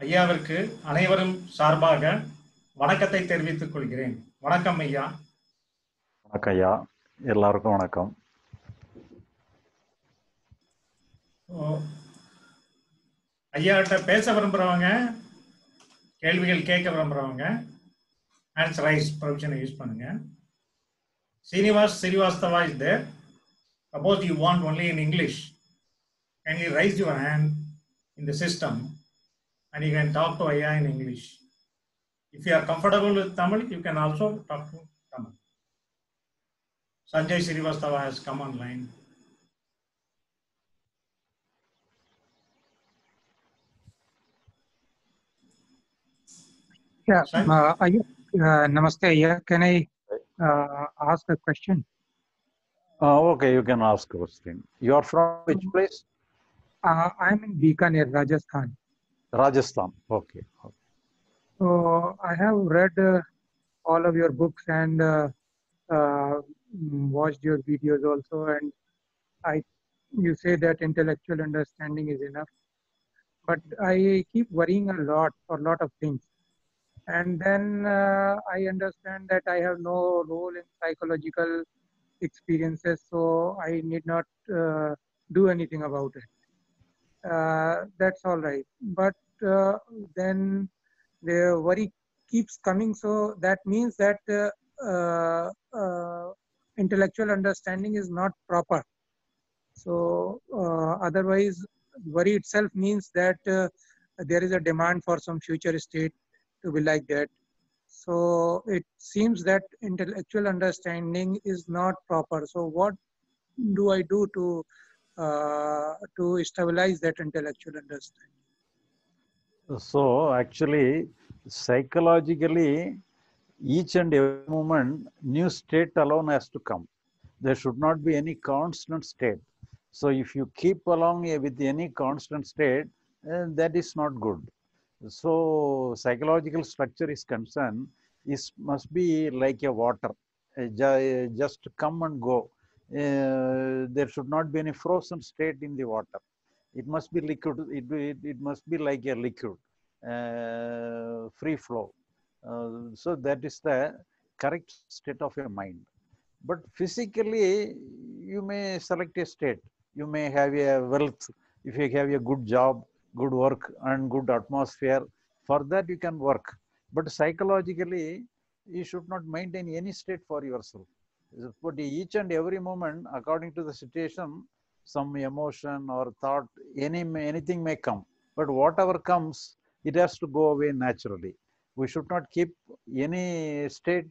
ஐயாவிற்கு அனைவரும் சார்பாக வணக்கத்தை தெரிவித்துக் கொள்கிறேன். வணக்கம் ஐயா. வணக்கம் ஐயா. எல்லாருக்கும் வணக்கம். ஓ, ஐயாட்ட பேச விரும்புறவங்க கேள்விகள் கேட்க விரும்புறவங்க ஹேண்ட்ஸ் ரைஸ் ப்ரொவிஷனை யூஸ் பண்ணுங்க. Srinivas Srivastava is there suppose you want only in English can you raise your hand in the system and you can talk to AI in English. If you are comfortable with Tamil, you can also talk to Tamil. Sanjay Srivastava has come online. Yeah, uh, you? uh, namaste. Yeah, can I uh, ask a question? Uh, okay, you can ask a question. You are from which mm-hmm. place? Uh, I'm in Bikaner, Rajasthan. Rajasthan. Okay. So I have read uh, all of your books and uh, uh, mm, watched your videos also, and I you say that intellectual understanding is enough, but I keep worrying a lot for a lot of things, and then uh, I understand that I have no role in psychological experiences, so I need not uh, do anything about it. Uh, that's all right, but then the worry keeps coming. So that means that uh, uh, uh, intellectual understanding is not proper. So uh, otherwise worry itself means that uh, there is a demand for some future state to be like that. So it seems that intellectual understanding is not proper. So what do i do to uh, to stabilize that intellectual understanding So actually, psychologically, each and every moment, new state alone has to come. There should not be any constant state. So if you keep along with any constant state, uh, that is not good. So psychological structure is concerned, it must be like a water, uh, just come and go. Uh, there should not be any frozen state in the water it must be liquid it, it, it must be like a liquid free flow. Uh, so that is the correct state of your mind. But physically you may select a state. You may have a wealth. If you have a good job good work and good atmosphere for that you can work. But psychologically you should not maintain any state for yourself. But each and every moment according to the situation some emotion or thought any anything may come. But whatever comes it has to go away naturally. We should not keep any state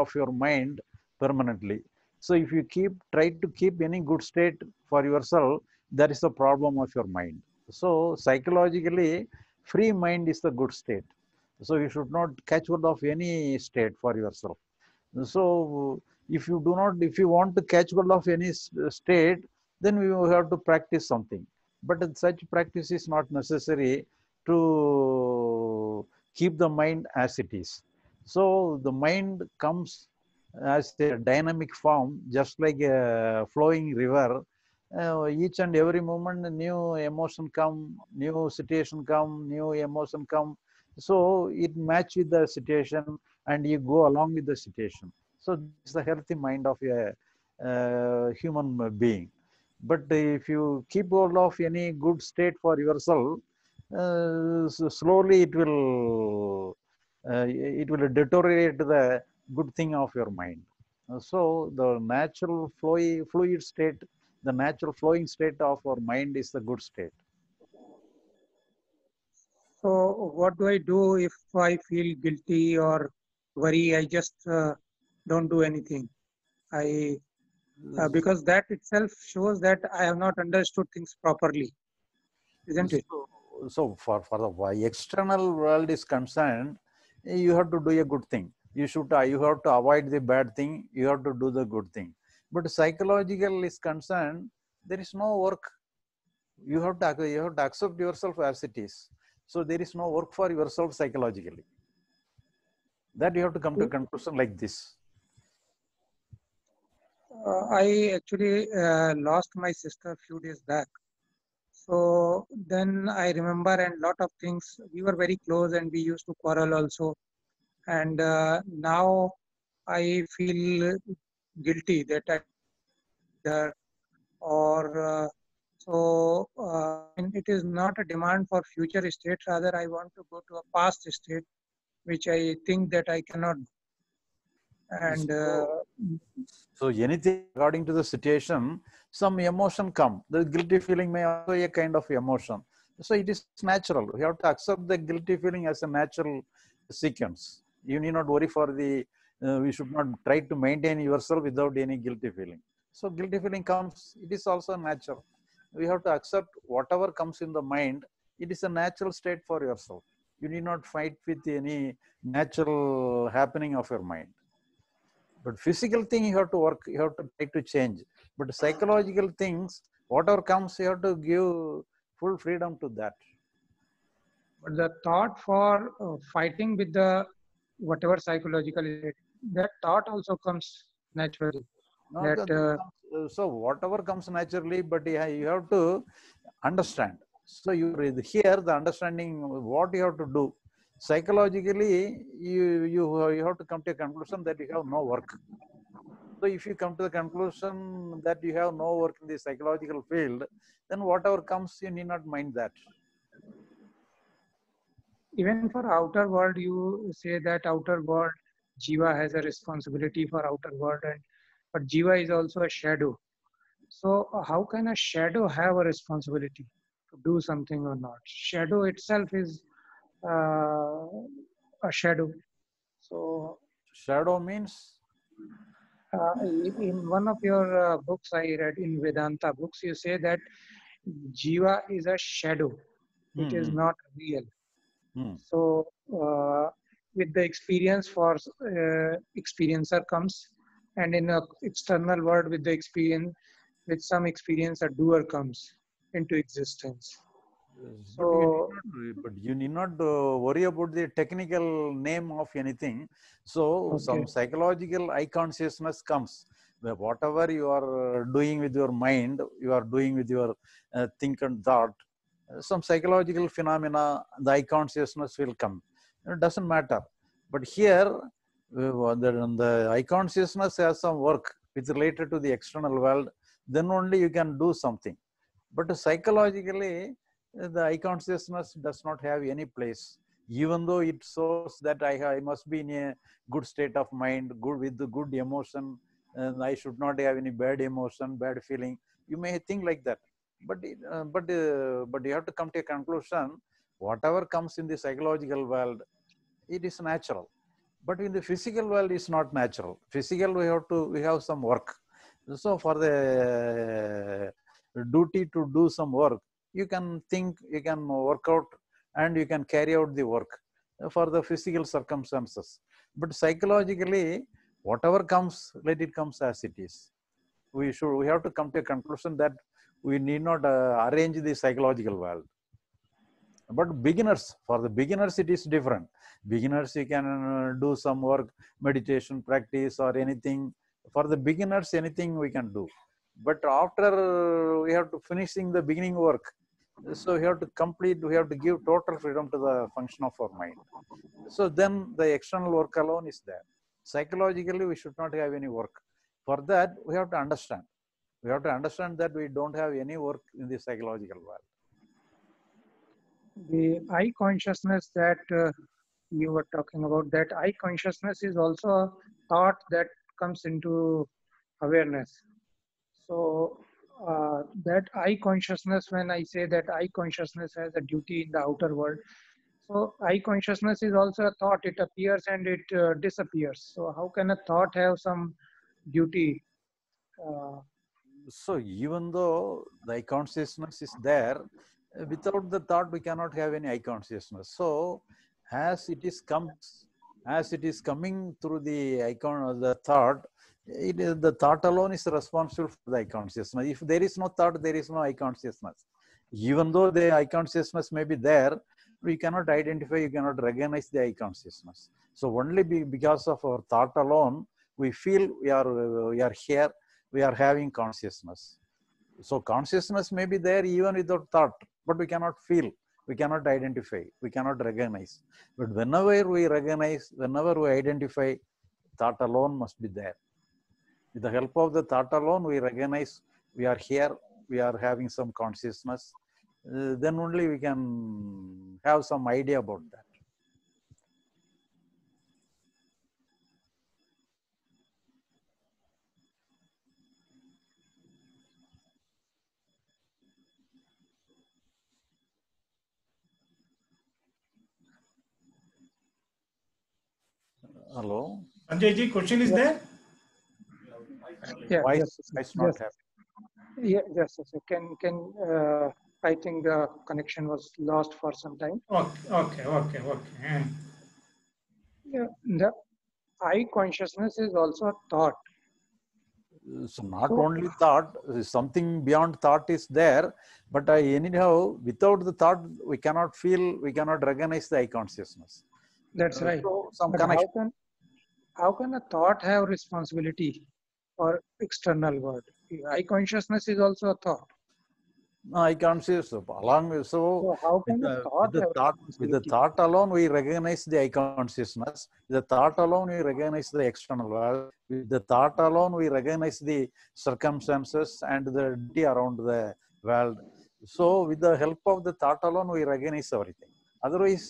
of your mind permanently. So if you keep try to keep any good state for yourself that is the problem of your mind. So psychologically free mind is the good state. So you should not catch hold of any state for yourself. So if you do not if you want to catch hold of any state then we will have to practice something. But such practice is not necessary to keep the mind as it is. So the mind comes as a dynamic form just like a flowing river. Uh, each and every moment new emotion come new situation come new emotion come. So it match with the situation and you go along with the situation. So it's the healthy mind of a uh, human being. But if you keep hold of any good state for yourself so slowly it will uh, it will deteriorate the good thing of your mind Uh, so the natural flowy, fluid state the natural flowing state of our mind is the good state So, what do I do if I feel guilty or worry? I just uh, don't do anything. I uh, because that itself shows that I have not understood things properly, isn't it? So, for, for the wi- external world is concerned, you have to do a good thing. You should uh, you have to avoid the bad thing. You have to do the good thing. But psychological is concerned, there is no work. You have to you have to accept yourself as it is. So there is no work for yourself psychologically. That you have to come to a conclusion like this. Uh, I actually uh, lost my sister a few days back, So then I remember and lot of things. We were very close and we used to quarrel also. And uh, now I feel guilty that I that or uh, so uh, it is not a demand for future state. Rather, I want to go to a past state, which I think that I cannot. And uh, So anything according to the situation, some emotion come. The guilty feeling may also be a kind of emotion. So it is natural. You have to accept the guilty feeling as a natural sequence. You need not worry for the. Uh, we should not try to maintain yourself without any guilty feeling. So guilty feeling comes. It is also natural. We have to accept whatever comes in the mind. It is a natural state for yourself. You need not fight with any natural happening of your mind but physical thing you have to work you have to try to change. But psychological things whatever comes you have to give full freedom to that. But the thought for uh, fighting with the whatever psychological that thought also comes naturally. No, That, that- that uh, so whatever comes naturally but yeah, you have to understand. So you here the understanding what you have to do psychologically you you you have to come to a conclusion that you have no work so if you come to the conclusion that you have no work in the psychological field then whatever comes you need not mind that Even for outer world, you say that outer world, Jiva has a responsibility for outer world, and but Jiva is also a shadow. So how can a shadow have a responsibility to do something or not? Shadow itself is a shadow. So shadow means uh, in one of your uh, books I read in Vedanta books, you say that Jiva is a shadow. It is Hmm, not real. hmm. So uh, with the experience for uh, experiencer comes, and in a external world with the experience, with some experience, a doer comes into existence. But you So need not, but you need not uh, worry about the technical name of anything. So some psychological eye consciousness comes. Whatever you are uh, doing with your mind, you are doing with your uh, think and thought. uh, Some psychological phenomena, the eye consciousness will come. It doesn't matter. But here, the, the eye consciousness has some work which is related to the external world. Then only you can do something. But psychologically, the eye consciousness does not have any place. Even though it shows that I, I must be in a good state of mind good with the good emotion and i should not have any bad emotion bad feeling. You may think like that. But uh, but uh, but you have to come to a conclusion whatever comes in the psychological world it is natural. But in the physical world it's not natural. Physical we have to we have some work. So for the duty to do some work you can think you can work out and you can carry out the work for the physical circumstances. But psychologically whatever comes let it comes as it is. We should we have to come to a conclusion that we need not uh, arrange the psychological world. But beginners for the beginners it is different. Beginners you can uh, do some work meditation practice or anything. For the beginners anything we can do. But after we have to finishing the beginning work so we have to complete we have to give total freedom to the function of our mind. So then the external work alone is there. Psychologically we should not have any work. For that we have to understand. We have to understand that we don't have any work in the psychological world. The eye consciousness that uh, you were talking about, that eye consciousness is also a thought that comes into awareness. So uh, that eye consciousness, when I say that eye consciousness has a duty in the outer world, so eye consciousness is also a thought. It appears and it uh, disappears. So how can a thought have some duty? Uh, so even though the eye consciousness is there uh, without the thought we cannot have any eye consciousness so as it is comes as it is coming through the icon of the thought the thought alone is responsible for the consciousness if there is no thought there is no eye consciousness even though the eye consciousness may be there we cannot identify you cannot recognize the eye consciousness so only be, because of our thought alone we feel we are we are here we are having consciousness So consciousness may be there even without thought, but we cannot feel, we cannot identify, we cannot recognize. But whenever we recognize, whenever we identify, thought alone must be there. With the help of the thought alone, we recognize we are here, we are having some consciousness. Uh, then only we can have some idea about that. Hello, Sanjay ji, question is there? Yeah, why just a is sec- not just- happening? Yeah, just a second. Can, can, uh, I think the connection was lost for some time. Okay, okay, okay, okay. Yeah, the I consciousness is also a thought. so not So- only thought something beyond thought is there but I, anyhow without the thought we cannot feel we cannot recognize the eye consciousness That's right. so some But how connection can, how can a thought have responsibility for external world? I consciousness is also a thought. no, eye consciousness along with so So how can with the, thought with the thought with the thought alone we recognize the eye consciousness. With the thought alone we recognize the external world. With the thought alone we recognize the circumstances and the entity around the world. So with the help of the thought alone we recognize everything. Otherwise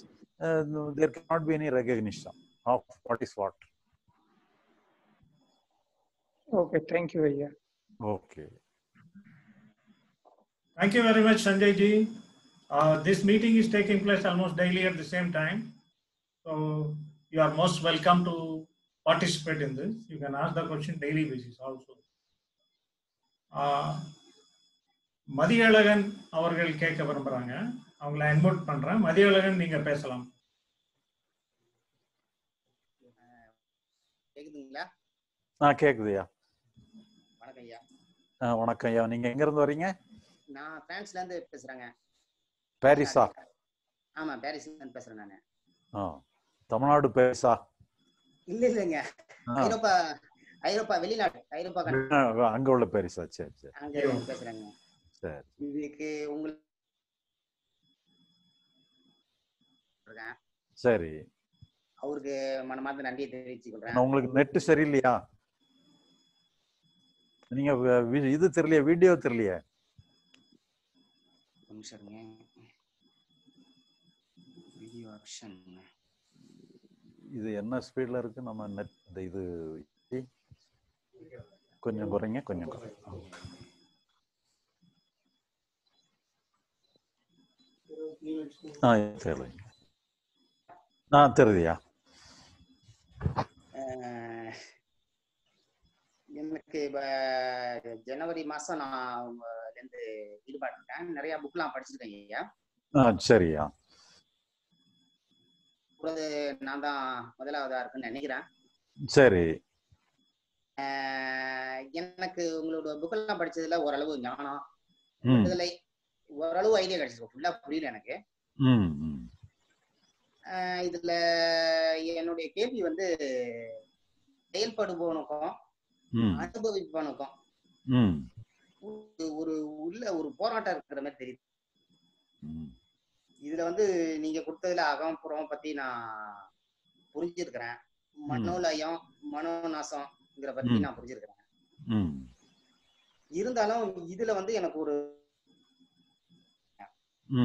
uh, there cannot be any recognition of what is what Okay, thank you, Ayya. okay Thank you very much, Sanjay ji. Uh, this meeting is taking place almost daily at the same time. So you are most welcome to participate in this. You can ask the question daily basis also. Uh, Mathiyazhagan அவர்கள் கேட்க விரும்புறாங்க அவங்கள அன்மோட் பண்றேன் மதியழகன் நீங்க பேசலாம் கேக்குதுங்களா ஆ கேக்குதுயா வணக்கம் ஐயா ஆ, வணக்கம் ஐயா. நீங்க எங்க இருந்து வரீங்க? நான் பிரான்ஸ்ல இருந்து பேசுறேங்க. பாரிஸா? ஆமா பாரிஸ்ல இருந்து பேசுறேன் நானு. தமிழ்நாடு பாரிஸா? இல்ல இல்லைங்க. ஐரோப்பா ஐரோப்பா வெளிநாடு. ஐரோப்பா அங்க உள்ள பாரிஸா? சரி சரி. அங்க பேசுறேங்க. சரி இதுக்கு உங்களுக்கு. சரி. அவருக்கு மனமார்ந்த நன்றியை ஆனா உங்களுக்கு நெட் சரியில்லையா? நீங்க இது தெரியலையா வீடியோ தெரியலையா. இது என்ன ஸ்பீட்ல இருக்கு? நம்ம நெட் இது கொஞ்சம் குறைங்க கொஞ்சம் குறைங்க ஆ சரி ஆ தெரியுதுயா எனக்கு ஜனவரி மாசம் நான் இருந்து ஈடுபாட்டுருக்கேன். நிறைய புக்லாம் படிச்சிருக்கேன் ஐயா. சரியா. கூடது நான் தான் முதலாவதா இருக்குன்னு நினைக்கிறேன். சரி. எனக்கு உங்களோட புக்கெல்லாம் படிச்சதுல ஓரளவு ஞானம். விடுதலை ஓரளவு ஐடியா கிடைச்சிருக்கு. ஃபுல்லா புரியல எனக்கு. இதுல என்னுடைய கேள்வி வந்து செயல்படுபவனுக்கும் ம். அனுபவிப்பவனுக்கும் ம். ஒரு- உள்ள ஒரு போராட்டம் இருக்கிற மாதிரி தெரியுது. இதுல வந்து நீங்க கொடுத்ததுல அகம் புறம் பத்தி நான் புரிஞ்சிருக்கிறேன் மனோலயம் மனோநாசம்ங்கிற பத்தி. நான் புரிஞ்சிருக்கிறேன் இருந்தாலும் இதுல வந்து எனக்கு ஒரு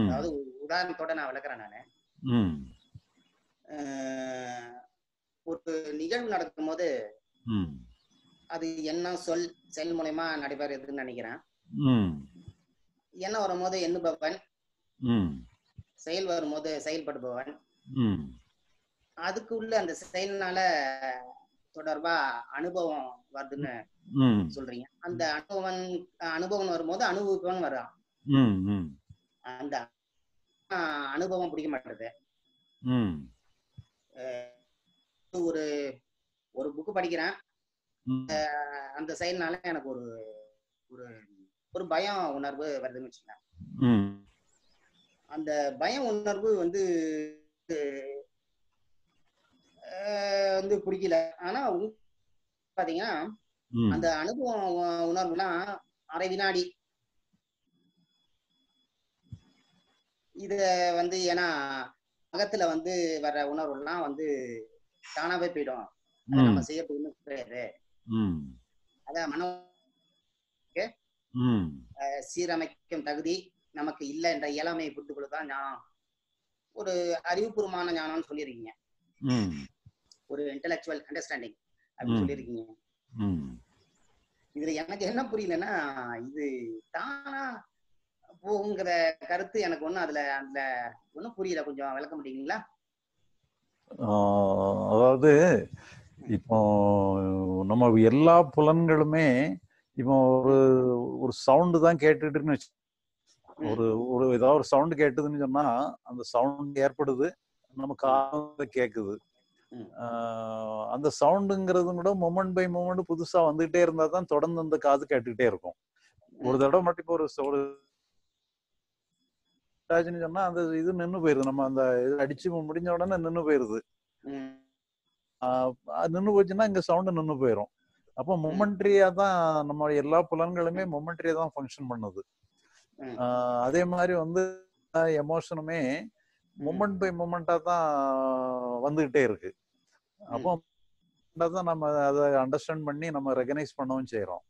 அதாவது உதாரணத்தோட நான் விளக்குறேன் நானு. ஒரு நிகழ்வு நடக்கும்போது ம். அது என்ன சொல் செயல் மூலயமா நடைபெறுதுன்னு நினைக்கிறேன். என்ன வரும்போது எண்ணுபவன். செயல் வரும்போது செயல்படுபவன். அதுக்கு உள்ள அந்த செயல்னால தொடர்பா அனுபவம் வருதுன்னு சொல்றீங்க. அந்த அனுபவன் அனுபவம் வரும்போது அனுபவிப்பவன் ம் அந்த அனுபவம் பிடிக்க மாட்டேது ஒரு ஒரு புக்கு படிக்கிறேன். அந்த செயல்னால எனக்கு ஒரு ஒரு ஒரு பயம் உணர்வு வருதுன்னு வச்சுக்கலாம் அந்த பயம் உணர்வு வந்து வந்து பிடிக்கல. ஆனா பாத்தீங்கன்னா அந்த அனுபவம் உணர்வுலாம் அரை வினாடி. இத வந்து ஏன்னா அகத்துல வந்து வர்ற உணர்வுலாம் வந்து தானாவே போயிடும். நம்ம செய்ய போயிடும் கிடையாது அதான் மன சீரமைக்கும் தகுதி நமக்கு இல்லை என்ற இயலாமையை புரிந்து கொள்ளதான் ஞானம். ஒரு அறிவுபூர்வமான ஞானம்னு சொல்லியிருக்கீங்க. ஒரு இன்டெலெக்சுவல் அண்டர்ஸ்டாண்டிங் அப்படின்னு. சொல்லியிருக்கீங்க. இதுல எனக்கு என்ன புரியலன்னா இது தானா போங்கிற கருத்து எனக்கு ஒண்ணும் அதுல அதுல ஒண்ணும் புரியல. கொஞ்சம் விளக்க முடியுங்களா? அதாவது இப்போ நம்ம எல்லா புலன்களுமே இப்போ ஒரு ஒரு சவுண்டு தான் ம். ஒரு ஒரு ஏதாவது ஒரு சவுண்டு கேட்டுதுன்னு சொன்னா அந்த சவுண்ட் ஏற்படுது நம்ம காது கேக்குது. அந்த சவுண்டுங்கிறது கூட மொமெண்ட் பை மொமெண்ட் புதுசா வந்துகிட்டே இருந்தா தான் தொடர்ந்து அந்த காது கேட்டுக்கிட்டே இருக்கும். ஒரு தடவை மட்டும் இப்போ ஒரு ஒரு சொன்னா அந்த இது நின்னு போயிருது. நம்ம அந்த இது அடிச்சு முடிஞ்ச உடனே நின்னு போயிருது. நின்னு போச்சுன்னா இங்க சவுண்ட் நின்னு போயிரும். அப்போ மொமெண்ட்ரியா தான் நம்ம எல்லா புலன்களுமே மொமெண்ட்ரியா தான் ஃபங்க்ஷன் பண்ணுது. அதே மாதிரி வந்து எமோஷனுமே மொமெண்ட் பை மொமெண்டா தான் வந்துகிட்டே இருக்கு. அப்போ தான் நம்ம அதை அண்டர்ஸ்டாண்ட் பண்ணி நம்ம ரெகனைஸ் பண்ணவும் செய்யறோம்.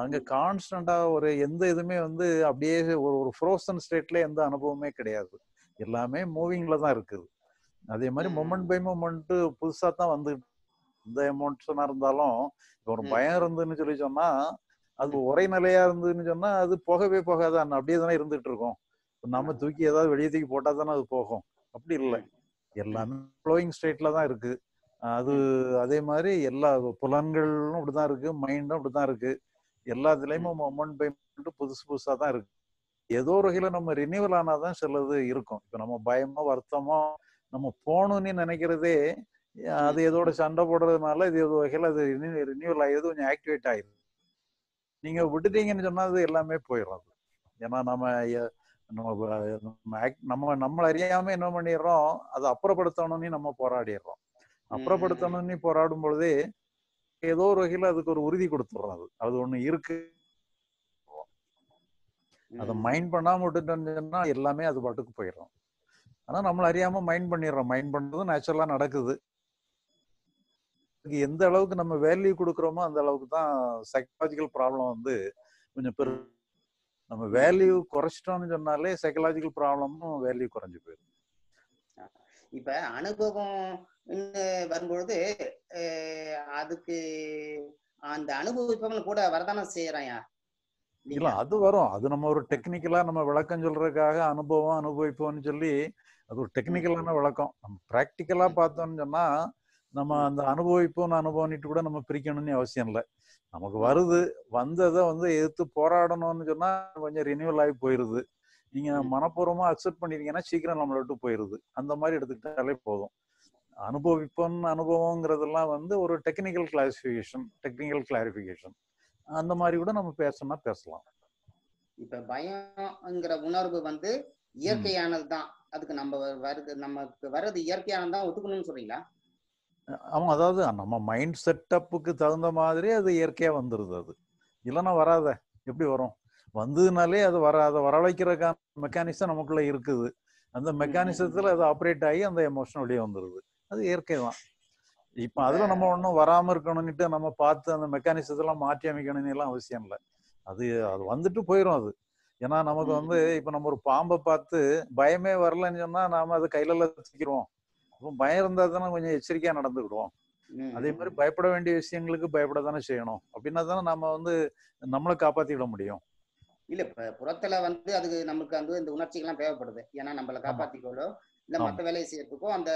அங்க கான்ஸ்டன்டா ஒரு எந்த இதுமே வந்து அப்படியே ஒரு ஒரு ஃப்ரோசன் ஸ்டேட்ல எந்த அனுபவமே கிடையாது. எல்லாமே மூவிங்ல தான் இருக்குது. அதே மாதிரி. மொமெண்ட் பை மொமெண்ட் புதுசா தான் வந்து எந்த எமோஷனா இருந்தாலும் இப்ப ஒரு. பயம் இருந்துன்னு சொல்லி சொன்னா அது ஒரே நிலையா இருந்ததுன்னு சொன்னா அது போகவே போகாது அந்த அப்படியே தானே இருந்துட்டு இருக்கும். நம்ம தூக்கி ஏதாவது வெளியே தூக்கி போட்டா தானே அது போகும். அப்படி இல்லை. எல்லாமே ஃப்ளோயிங் ஸ்டேட்ல தான் இருக்கு. அது அதே மாதிரி எல்லா புலன்களும் அப்படிதான் இருக்கு. மைண்டும் அப்படிதான் இருக்கு. எல்லாத்துலயுமே மொமெண்ட் பை மொமெண்ட் புதுசு புதுசா தான் இருக்கு. ஏதோ ஒரு வகையில நம்ம ரினியூவல் ஆனாதான் சிலது இருக்கும். இப்ப நம்ம பயமோ வருத்தமோ நம்ம போகணும்னு நினைக்கிறதே அது எதோட சண்டை போடுறதுனால இது ஏதோ வகையில அது ரினியூவல் ஆகிடுது கொஞ்சம் ஆக்டிவேட் ஆயிடுது. நீங்க விட்டுட்டீங்கன்னு சொன்னா அது எல்லாமே போயிடும் ஏன்னா நம்ம நம்ம நம்ம நம்மள அறியாம என்ன பண்ணிடுறோம்? அதை அப்புறப்படுத்தணும்னு நம்ம போராடிடுறோம். அப்புறப்படுத்தணும்னு போராடும் பொழுதே ஏதோ ஒரு வகையில அதுக்கு ஒரு உறுதி கொடுத்துடுறோம் அது அது ஒண்ணு இருக்கு. அதை மைண்ட் பண்ணாம விட்டுட்டோம்னு சொன்னா எல்லாமே அது பாட்டுக்கு போயிடும் ஆனா நம்மள அறியாம மைண்ட் பண்ணிடுறோம். மைண்ட் பண்றது நேச்சுரலா நடக்குது. எந்த அளவுக்கு நம்ம வேல்யூ கொடுக்குறோமோ அந்த அளவுக்கு தான் சைக்கலாஜிக்கல் ப்ராப்ளம் வந்து கொஞ்சம் பெரு நம்ம வேல்யூ குறைச்சிட்டோம்னு சொன்னாலே சைக்கலாஜிக்கல் ப்ராப்ளமும் வேல்யூ குறைஞ்சு போயிடும். இப்ப அனுபவம் வரும்பொழுது அதுக்கு அந்த அனுபவிப்பவங்க கூட வரதானம் செய்யறாயா இல்ல அது வரும். அது நம்ம ஒரு டெக்னிக்கலா நம்ம விளக்கம் சொல்றதுக்காக அனுபவம் அனுபவிப்போம்னு சொல்லி அது ஒரு டெக்னிக்கலான விளக்கம். நம்ம ப்ராக்டிக்கலா பார்த்தோம்னு சொன்னா நம்ம அந்த அனுபவிப்போம் அனுபவம்னுட்டு கூட நம்ம பிரிக்கணும்னு அவசியம் இல்லை. நமக்கு வருது வந்ததை வந்து எதிர்த்து போராடணும்னு சொன்னா கொஞ்சம் ரினியூவல் ஆகி போயிருது. நீங்க மனப்பூர்வமா அக்செப்ட் பண்ணிட்டீங்கன்னா சீக்கிரம் நம்மளை விட்டு போயிருது. அந்த மாதிரி எடுத்துக்கிட்டாலே போதும். அனுபவிப்போம் அனுபவங்கிறதெல்லாம் வந்து ஒரு டெக்னிக்கல் கிளாசிஃபிகேஷன் டெக்னிக்கல் கிளாரிஃபிகேஷன் அந்த மாதிரி கூட நம்ம பேசணும்னா பேசலாம். இப்ப பயம்ங்கிற உணர்வு வந்து இயற்கையானது தான். அதுக்கு நம்ம வருது நமக்கு வர்றது இயற்கையானது தான் ஒத்துக்கணும்னு சொல்றீங்களா? ஆமா அதாவது நம்ம மைண்ட் செட்டப்புக்கு தகுந்த மாதிரி அது இயற்கையா வந்துருது அது. இல்லைன்னா வராத எப்படி வரும்? வந்ததுனாலே அது வர அதை வரவைக்கிறதுக்கான மெக்கானிசம் நமக்குள்ள இருக்குது. அந்த மெக்கானிசத்துல அது ஆப்ரேட் ஆகி அந்த எமோஷன் வெளியே வந்துருது. அது இயற்கை தான். இப்ப அதுல நம்ம ஒன்றும் வராம இருக்கணும்னுட்டு நம்ம பார்த்து அந்த மெக்கானிசத்தெல்லாம் மாற்றி அமைக்கணும்னு எல்லாம் அவசியம் இல்லை. அது அது வந்துட்டு போயிடும் அது. ஏன்னா நமக்கு வந்து இப்ப நம்ம ஒரு பாம்பை பார்த்து பயமே வரலன்னு சொன்னா நாம அதை கையில தூக்கிடுவோம் அப்போ பயம் இருந்தா தானே கொஞ்சம் எச்சரிக்கையா நடந்துக்கிடுவோம். அதே மாதிரி பயப்பட வேண்டிய விஷயங்களுக்கு பயப்பட தானே செய்யணும். அப்படின்னா தானே நம்ம வந்து நம்மளை காப்பாத்திட முடியும். இல்ல இப்ப புறத்துல வந்து அதுக்கு நமக்கு வந்து இந்த உணர்ச்சிகள்லாம் தேவைப்படுது. ஏன்னா நம்மள காப்பாத்திக்கோளோ இல்ல. மத்த வேலையை செய்யறதுக்கோ அந்த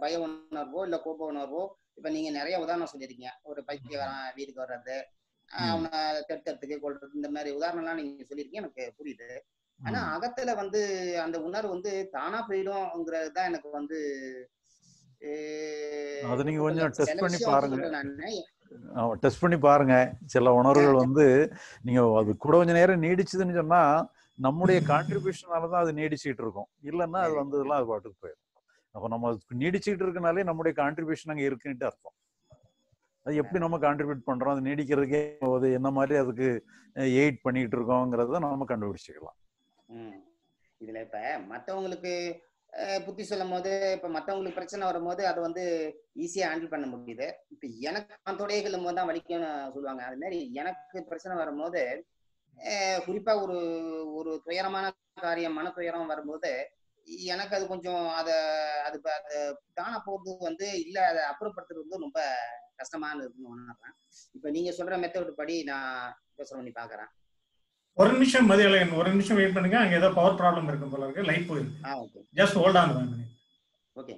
பய உணர்வோ இல்ல கோப உணர்வோ இப்ப நீங்க நிறைய உதாரணம் சொல்லிருக்கீங்க ஒரு பைத்தியக்காரன் வீட்டுக்கு வர்றது. அவனை தடுக்கிறதுக்கு கொள்றது இந்த மாதிரி உதாரணம்லாம் நீங்க சொல்லியிருக்கீங்க எனக்கு புரியுது ஆனா. அகத்துல வந்து அந்த உணர்வு வந்து தானா போயிடும்ங்கிறது தான் எனக்கு வந்து அது நீங்க கொஞ்சம் test பண்ணி பாருங்க. டெஸ்ட் பண்ணி பாருங்க சில உணர்வுகள் வந்து நீங்க அது கூட கொஞ்ச நேரம் நீடிச்சதுன்னு சொன்னா நம்முடைய கான்ட்ரிபியூஷனால தான் அது நீடிச்சுட்டு இருக்கும் இல்லைன்னா அது வந்ததெல்லாம் அது பாட்டுக்கு போயிடும். அப்ப நம்ம நீடிச்சுட்டு இருக்கனாலே நம்முடைய கான்ட்ரிபியூஷன் அங்க இருக்குன்ட்டு அர்த்தம். அது எப்படி நம்ம கான்ட்ரிபியூட் பண்றோம்? அது நீடிக்கிறதுக்கே அது என்ன மாதிரி அதுக்கு எயிட் பண்ணிட்டு இருக்கோங்கிறத நம்ம கண்டுபிடிச்சிக்கலாம். இதுல இப்ப மத்தவங்களுக்கு புத்தி சொல்லும் போது இப்ப மத்தவங்களுக்கு பிரச்சனை வரும்போது அதை வந்து ஈஸியா ஹேண்டில் பண்ண முடியுது. இப்ப எனக்கு நான் தொடைகளும் போது தான் வலிக்கும்னு சொல்லுவாங்க. அது மாதிரி எனக்கு பிரச்சனை வரும்போது குறிப்பா ஒரு ஒரு துயரமான காரியம் மன துயரம் வரும்போது எனக்கு அது கொஞ்சம் அத அது அது தானா போறது வந்து இல்ல அதை அப்புறப்படுத்துறது வந்து ரொம்ப கஷ்டமான இருக்குன்னு உணர்றேன். இப்ப நீங்க சொல்ற மெத்தட் படி நான் யோசனை பண்ணி பாக்குறேன். ஒரு நிமிஷம் மதியழகன் ஒரு நிமிஷம் வெயிட் பண்ணுங்க அங்க ஏதோ பவர் ப்ராப்ளம் இருக்கும் போல இருக்கு லைட் போயிருக்கு. ஆ okay just hold on okay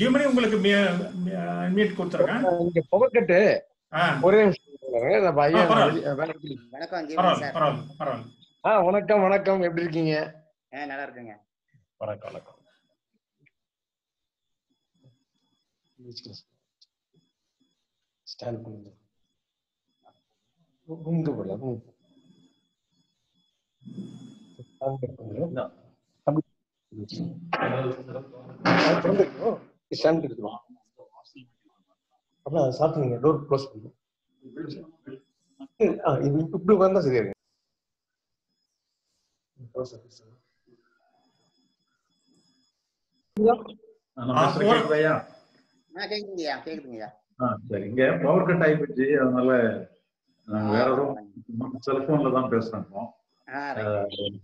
JioMoney உங்களுக்கு மீட் கொடுத்துருக்கேன் இங்க பவர் கட்டு ஆ ஒரே வணக்கம் வணக்கம் வணக்கம். எப்படி இருக்கீங்க? நல்லா இருக்குங்க. வணக்கம் வணக்கம். ஸ்டாண்ட் பண்ணுங்க. உங்க போல ஸ்டாண்ட் எடுத்துருவோம் அப்படின்னா சாப்பிடுங்க டோர் க்ளோஸ் பண்ணுங்க ஆ இது இப்படி வந்தா சரியா இருக்கு பவர் கட் ஆயிப்போச்சு அதனால வேற செல்போன்ல தான் பேசுறோம்.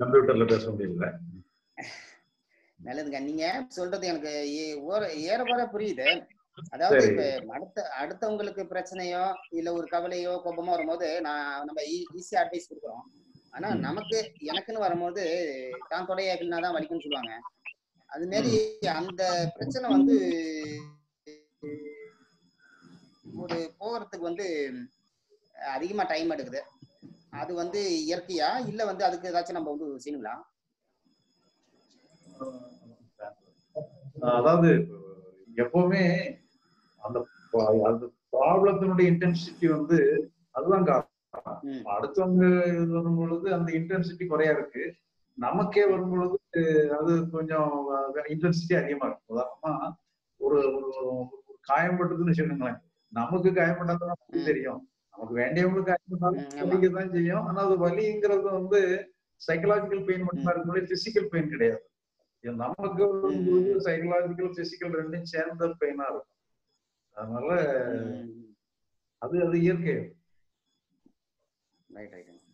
கம்ப்யூட்டர்ல பேச முடியல. நல்லதுங்க நீங்க சொல்றது எனக்கு ஏறக்குற புரியுது. அதாவது. இப்ப அடுத்த அடுத்தவங்களுக்கு பிரச்சனையோ இல்ல ஒரு கவலையோ கோபமோ வரும்போது நான் நம்ம ஈஸியா அட்வைஸ் கொடுக்குறோம். ஆனா. நமக்கு எனக்குன்னு வரும்போது தான் தொடையாக்கலனா தான் வலிக்கும்னு சொல்லுவாங்க. அது மாரி அந்த பிரச்சனை வந்து ஒரு போகிறதுக்கு வந்து அதிகமா டைம் எடுக்குது. அது வந்து இயற்கையா இல்ல வந்து அதுக்கு ஏதாச்சும் நம்ம வந்து செய்யணுங்களா? அதாவது எப்பவுமே அந்த அந்த ப்ராப்ளத்தினுடைய இன்டென்சிட்டி வந்து அதுதான் காரணம். அடுத்தவங்க வரும் பொழுது அந்த இன்டென்சிட்டி குறையா இருக்கு. நமக்கே வரும் பொழுது அது கொஞ்சம் இன்டென்சிட்டி அதிகமா இருக்கும் உதாரணமா ஒரு ஒரு காயம்பட்டதுன்னு வச்சுக்கோங்களேன். நமக்கு காயப்பட்டாதான். தெரியும். நமக்கு வேண்டியவங்களுக்கு காயப்பட்டாலும் தான் செய்யும். ஆனா அது வலிங்கிறது வந்து சைக்கலாஜிக்கல் பெயின் மட்டும் தான் இருக்கும் பிசிக்கல் பெயின் கிடையாது. நமக்கு வரும்போது சைக்கலாஜிக்கல் பிசிக்கல் ரெண்டும் சேர்ந்த பெயினா இருக்கும். அதனால. அது அது இயற்கை. ரைட் ரைட்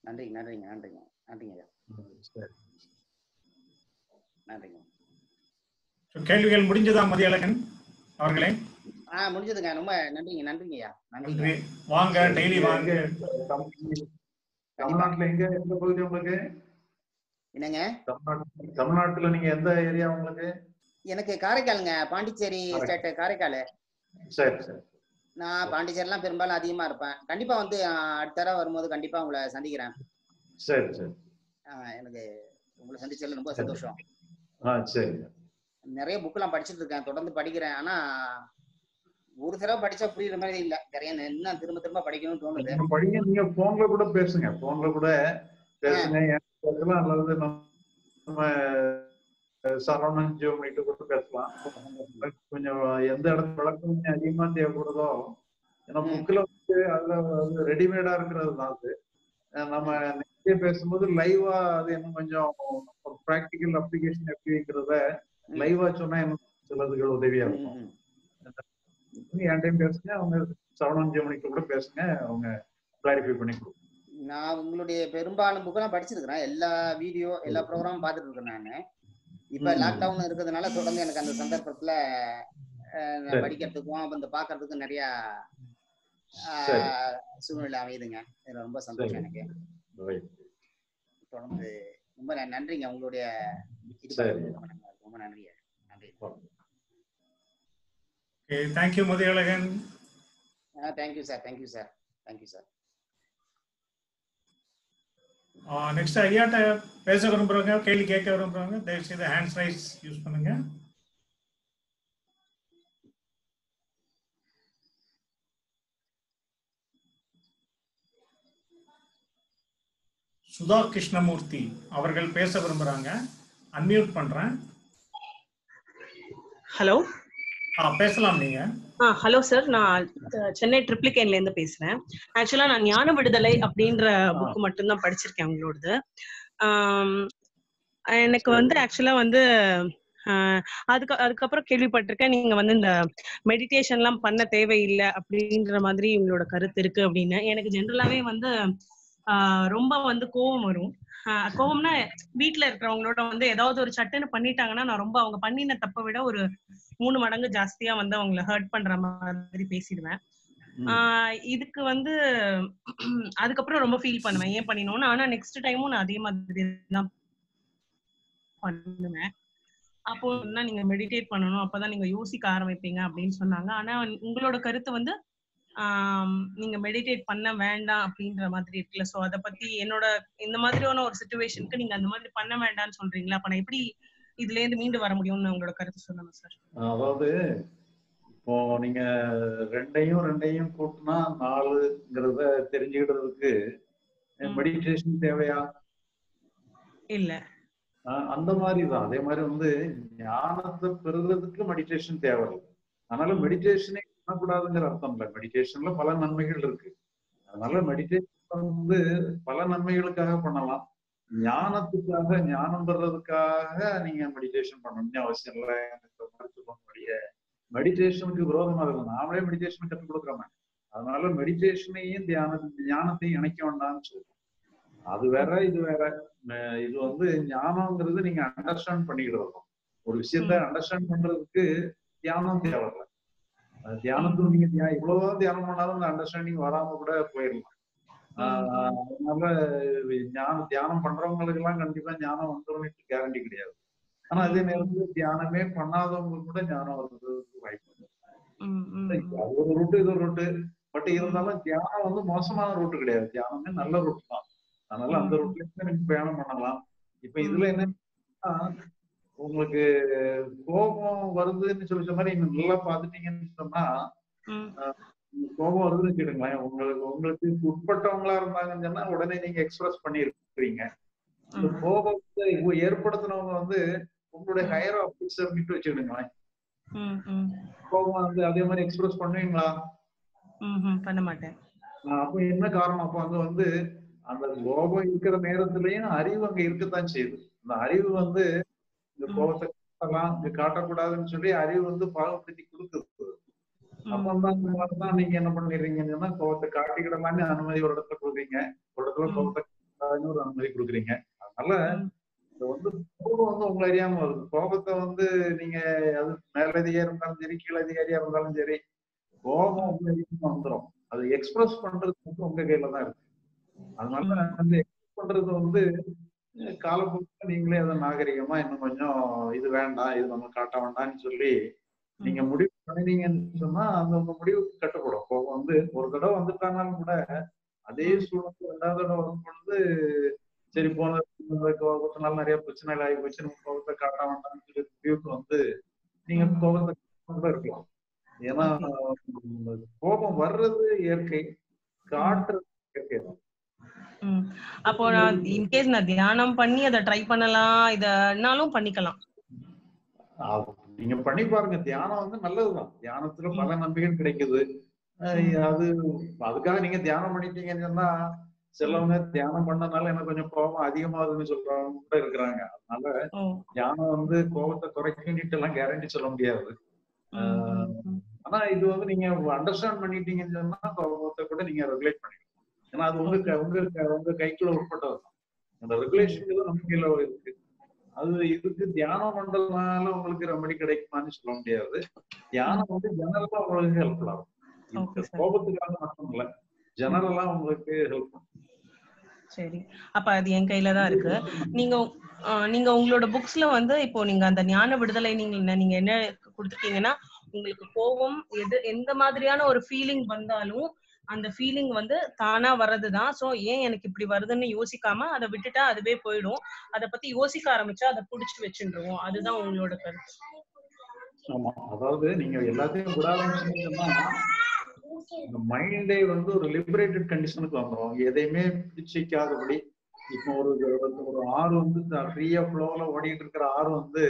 நன்றிங்க நன்றிங்க நன்றிங்க. நன்றிங்க ஐயா. சரி. நன்றிங்க. So, கேள்விகள் முடிஞ்சதா மதியழகன் அவர்களே? ஆ முடிஞ்சதுங்க. ரொம்ப நன்றிங்க நன்றிங்க ஐயா. நன்றிங்க. நன்றி. வாங்க டெய்லி வாங்க. தமிழ்நாட்டுல எங்க எந்த பகுதி உங்களுக்கு? என்னங்க? தமிழ்நாட்டு தமிழ்நாட்டுல நீங்க எந்த ஏரியா உங்களுக்கு? எனக்கு காரைக்காலுங்க பாண்டிச்சேரி ஸ்டேட் காரைக்கால். சரி சரி. நான் பாண்டிச்சேரிலாம் பெரும்பாலும் அதிகமா இருப்பேன். கண்டிப்பா வந்து அடுத்த தடவை வரும்போது கண்டிப்பா உங்களை சந்திக்கிறேன். சரி சரி. எனக்கு உங்களை சந்திச்சதுல ரொம்ப சந்தோஷம். சரி. நிறைய புக்கெல்லாம் படிச்சுட்டு இருக்கேன். தொடர்ந்து படிக்கிறேன். ஆனா ஒரு தடவை படிச்சா புரியுற மாதிரி இல்ல. நிறைய இன்னும் திரும்ப திரும்ப படிக்கணும்னு தோணுது. படிங்க நீங்க போன்ல கூட பேசுங்க. போன்ல கூட பேசுங்க. பேசலாம் அல்லது நம்ம சரவணன் ஜியோமிட்டு கூட பேசலாம். கொஞ்சம் எந்த இடத்துல விளக்கம் கொஞ்சம் அதிகமா தேவைப்படுதோ ஏன்னா ம். புக்ல வந்து அதுல வந்து ரெடிமேடா இருக்கிறது தான் அது நம்ம நேரடியா பேசும்போது லைவா அது இன்னும் கொஞ்சம் ப்ராக்டிக்கல் அப்ளிகேஷன் எப்படிங்கிறத லைவா சொன்னா இன்னும் சிலதுகள் உதவியா இருக்கும். ம், ம். நீ என்கிட்டயும் பேசுங்க அவங்க சரவணன் ஜெமினிக்கு கூட பேசுங்க அவங்க கிளாரிஃபை பண்ணி கொடுங்க நான் உங்களுடைய பெரும்பாலும் புக்கெல்லாம் படிச்சிருக்கிறேன் எல்லா வீடியோ எல்லா ப்ரோக்ராமும் பார்த்துட்டு இருக்கேன் நானு இப்ப. லாக்டவுன் இருக்கிறதுனால தொடர்ந்து எனக்கு அந்த சந்தர்ப்பத்துல. படிக்கிறதுக்கும் வந்து பாக்குறதுக்கும் நிறைய. சூழ்நிலை அமையுதுங்க இதுல ரொம்ப சந்தோஷம். எனக்கு. தொடர்ந்து ரொம்ப நன்றிங்க உங்களுடைய. ரொம்ப நன்றி. நன்றி thank you Mathiyazhagan thank you sir thank you sir thank you sir next ஐயாட்ட பேச விரும்புறவங்க கேள்வி கேட்க விரும்புறவங்க தயவு செய்து ஹேண்ட்ஸ் ரைஸ் யூஸ் பண்ணுங்க. சுதா கிருஷ்ணமூர்த்தி அவர்கள் பேச விரும்புறாங்க. அன்மியூட் பண்றேன். ஹலோ பேசலாம் நீங்க. ஆ ஹலோ சார். நான் சென்னை ட்ரிப்ளிகேன்ல இருந்து பேசுறேன். ஆக்சுவலா நான் ஞான விடுதலை அப்படின்ற புக் மட்டும்தான் படிச்சிருக்கேன் உங்களோடது. எனக்கு வந்து ஆக்சுவலா வந்து ஆஹ், அதுக்கு அதுக்கப்புறம் கேள்விப்பட்டிருக்கேன். நீங்க வந்து இந்த மெடிடேஷன் எல்லாம் பண்ண தேவையில்லை அப்படின்ற மாதிரி உங்களோட கருத்து இருக்கு அப்படின்னு. எனக்கு ஜென்ரலாவே வந்து ஆஹ், ரொம்ப வந்து கோவம் வரும். கோவம்னா வீட்ல இருக்கிறவங்களோட வந்து ஏதாவது ஒரு சட்டுன்னு பண்ணிட்டாங்கன்னா நான் ரொம்ப அவங்க பண்ணின தப்பை விட ஒரு மூணு மடங்கு ஜாஸ்தியா வந்து அவங்கள ஹர்ட் பண்ற மாதிரி பேசிடுவேன். ஆஹ் இதுக்கு வந்து அதுக்கப்புறம் ரொம்ப ஃபீல் பண்ணுவேன். ஏன் பண்ணினோம்னு? ஆனா நெக்ஸ்ட் டைமும் நான் அதே மாதிரி தான் பண்ணுவேன். அப்போ என்ன நீங்க மெடிடேட் பண்ணணும். அப்பதான் நீங்க யோசிக்க ஆரம்பிப்பீங்க அப்படின்னு சொன்னாங்க. ஆனா உங்களோட கருத்து வந்து நீங்க மெடிடேட் பண்ண வேண்டாம் அப்படின்ற மாதிரி இருக்குல்ல. சோ அத பத்தி என்னோட இந்த மாதிரியான ஒரு சுச்சுவேஷனுக்கு நீங்க அந்த மாதிரி பண்ண வேண்டாம்னு சொல்றீங்களா? அப்ப நான் எப்படி இதுல இருந்து மீண்டு வர முடியும்னு உங்களோட கருத்து சொல்லுங்க சார் அதாவது இப்போ நீங்க ரெண்டையும் ரெண்டையும் கூட்டினா நாலுங்கிறத தெரிஞ்சுக்கிட்டதுக்கு ம். மெடிடேஷன் தேவையா? இல்ல. அந்த மாதிரி தான். அதே மாதிரி வந்து ஞானத்தை பெறுறதுக்கு மெடிடேஷன் தேவை அதனால மெடிடேஷனே பண்ணக்கூடாதுங்கிற அர்த்தம் இல்லை. மெடிடேஷன்ல பல நன்மைகள் இருக்கு. அதனால மெடிடேஷன் வந்து பல நன்மைகளுக்காக பண்ணலாம். ஞானத்துக்காக ஞானம் பெறதுக்காக நீங்க மெடிடேஷன் பண்ணணும்னு அவசியம் இல்லை. சொல்லக்கூடிய மெடிடேஷனுக்கு விரோதமா இருக்கும் நாமளே மெடிடேஷன் கற்றுக் கொடுக்குறோமே. அதனால மெடிடேஷனையும் தியான ஞானத்தையும் இணைக்க வேண்டாம்னு சொல்றோம். அது வேற இது வேற. இது வந்து ஞானம்ங்கிறது நீங்க அண்டர்ஸ்டாண்ட் பண்ணிக்கிட்டு வரணும். ஒரு விஷயத்த அண்டர்ஸ்டாண்ட் பண்றதுக்கு தியானம் தேவையில்ல. தியானத்துக்கு நீங்க தியா- இவ்வளவுதான் தியானம் பண்ணாலும் அந்த அண்டர்ஸ்டாண்டிங் வராம கூட போயிடலாம். அதனால ஞானம் தியானம் பண்றவங்களுக்கு எல்லாம் கண்டிப்பா ஞானம் வந்துடும் கேரண்டி கிடையாது. ஆனா அதே நேரத்துல தியானமே பண்ணாதவங்களுக்கு கூட ஞானம் வர்றதுக்கு வாய்ப்பு. அது ஒரு ரூட்டு இது ஒரு ரூட்டு பட் இருந்தாலும் தியானம் வந்து மோசமான ரூட்டு கிடையாது. தியானமே நல்ல ரூட் தான். அதனால அந்த. ரூட்ல இருந்து நீங்க பயணம் பண்ணலாம். இப்ப இதுல என்னன்னா உங்களுக்கு கோபம் வருதுன்னு சொல்லி மாதிரி நீங்க நல்லா பாத்துட்டீங்கன்னு சொன்னா கோபம் வருதுன்னு வச்சுக்கிடுங்களேன் உங்களுக்கு உங்களுக்கு உட்பட்டவங்களா இருந்தாங்கன்னு சொன்னா உடனே நீங்க எக்ஸ்பிரஸ் பண்ணிருக்கீங்க. கோபத்தை ஏற்படுத்தினவங்க வந்து உங்களுடைய ஹையர் ஆபீசர் கிட்ட வச்சுக்கிடுங்களேன். கோபம் வந்து அதே மாதிரி எக்ஸ்பிரஸ் பண்ணுவீங்களா. பண்ண மாட்டேன் அப்ப என்ன காரணம் அப்ப அங்க வந்து அந்த கோபம் இருக்கிற நேரத்திலயும் அறிவு அங்க இருக்கத்தான் செய்யுது அந்த அறிவு வந்து. கோபத்தை காட்டலாம் இங்க காட்டக்கூடாதுன்னு சொல்லி அறிவு வந்து பாகுபடுத்தி கொடுக்குது. ம், அப்ப தான் அந்த மாதிரிதான் நீங்க என்ன பண்ணிடுறீங்கன்னு கோபத்தை காட்டிக்கிடலாம்னு அனுமதி ஒரு இடத்துல கொடுக்குறீங்க. ஒரு இடத்துல. கோபத்தை ஒரு அனுமதி கொடுக்குறீங்க. அதனால. இது வந்து கோபம் வந்து உங்களை அறியாம வருது. கோபத்தை வந்து நீங்க அது மேலதிகாரியா இருந்தாலும் சரி கீழதிகாரியா இருந்தாலும் சரி கோபம் உங்க வந்துடும் அது எக்ஸ்பிரஸ் பண்றது மட்டும் உங்க கையில தான் இருக்கு. அதனால அந்த எக்ஸ்பிரஸ் பண்றது வந்து காலப்போக்கில் நீங்களே அதை நாகரிகமா இன்னும் கொஞ்சம் இது வேண்டாம் இது நம்ம காட்ட வேண்டாம்னு சொல்லி நீங்க முடிவு பண்ணினீங்கன்னு சொன்னா அந்த உங்க முடிவுக்கு கட்டுப்படும். கோபம் வந்து ஒரு தடவை வந்துட்டாங்கனாலும் கூட அதே சூழ்நிலை ரெண்டாவது தடவை வரும் பொழுது சரி போன கோபத்தினால நிறைய பிரச்சனைகள் ஆகி போச்சு நம்ம கோபத்தை காட்ட வேண்டாம்னு சொல்லி முடிவுக்கு வந்து நீங்க கோபத்தை கூட இருக்கலாம். ஏன்னா கோபம் வர்றது இயற்கை காட்டுறது இயற்கை தான். அப்போ நான் இன்கேஸ் நான் தியானம் பண்ணி அதை ட்ரை பண்ணலாம் இதனாலும் பண்ணிக்கலாம். நீங்க பண்ணி பாருங்க. தியானம் வந்து நல்லதுதான். தியானத்துல பல நன்மைகள் கிடைக்குது. அது அதுக்காக நீங்க தியானம் பண்ணிட்டீங்கன்னு சொன்னா சிலவங்க தியானம் பண்ணனால எனக்கு கொஞ்சம் கோபம் அதிகமாகுதுன்னு சொல்றவங்க கூட இருக்கிறாங்க. அதனால தியானம் வந்து கோபத்தை குறைக்கிட்டு எல்லாம் கேரண்டி சொல்ல முடியாது. ஆனா இது வந்து நீங்க அண்டர்ஸ்டாண்ட் பண்ணிட்டீங்கன்னு சொன்னா கோபத்தை கூட நீங்க ரெகுலேட் பண்ணிக்கலாம். ஏன்னா அது உங்க உங்க உங்க கைக்குள்ள உட்பட்டது அந்த ரெகுலேஷன் நம்ம கையில இருக்கு. அது இதுக்கு தியானம் பண்றதுனால உங்களுக்கு ரெமடி கிடைக்குமான்னு சொல்ல முடியாது. தியானம் வந்து ஜெனரலா உங்களுக்கு ஹெல்ப்ஃபுல் ஆகும் இந்த. கோபத்துக்காக மட்டும் இல்ல ஜெனரலா உங்களுக்கு ஹெல்ப் பண்ணும் சரி. அப்ப அது என் கையில தான் இருக்கு. நீங்க நீங்க உங்களோட புக்ஸ்ல வந்து இப்போ நீங்க அந்த ஞான விடுதலை நீங்க நீங்க என்ன கொடுத்துருக்கீங்கன்னா உங்களுக்கு கோபம் எது எந்த மாதிரியான ஒரு ஃபீலிங் வந்தாலும் அந்த ஃபீலிங் வந்து தானா வர்றதுதான். சோ ஏன் எனக்கு இப்படி வருதுன்னு யோசிக்காம அதை விட்டுட்டா அதுவே போயிடும். அதை பத்தி யோசிக்க ஆரம்பிச்சா அதை புடிச்சு வச்சுருவோம். அதுதான் உங்களோட கருத்து. ஆமா. அதாவது நீங்க எல்லாத்தையும் விடாதீங்கன்னா இந்த மைண்டே வந்து ஒரு லிபரேட்டட் கண்டிஷனுக்கு வந்துடும் எதையுமே பிடிச்சிக்காதபடி இப்போ ஒரு ஒரு ஆறு வந்து ஃப்ரீயா ஃப்ளோல ஓடிட்டு இருக்கிற ஆறு வந்து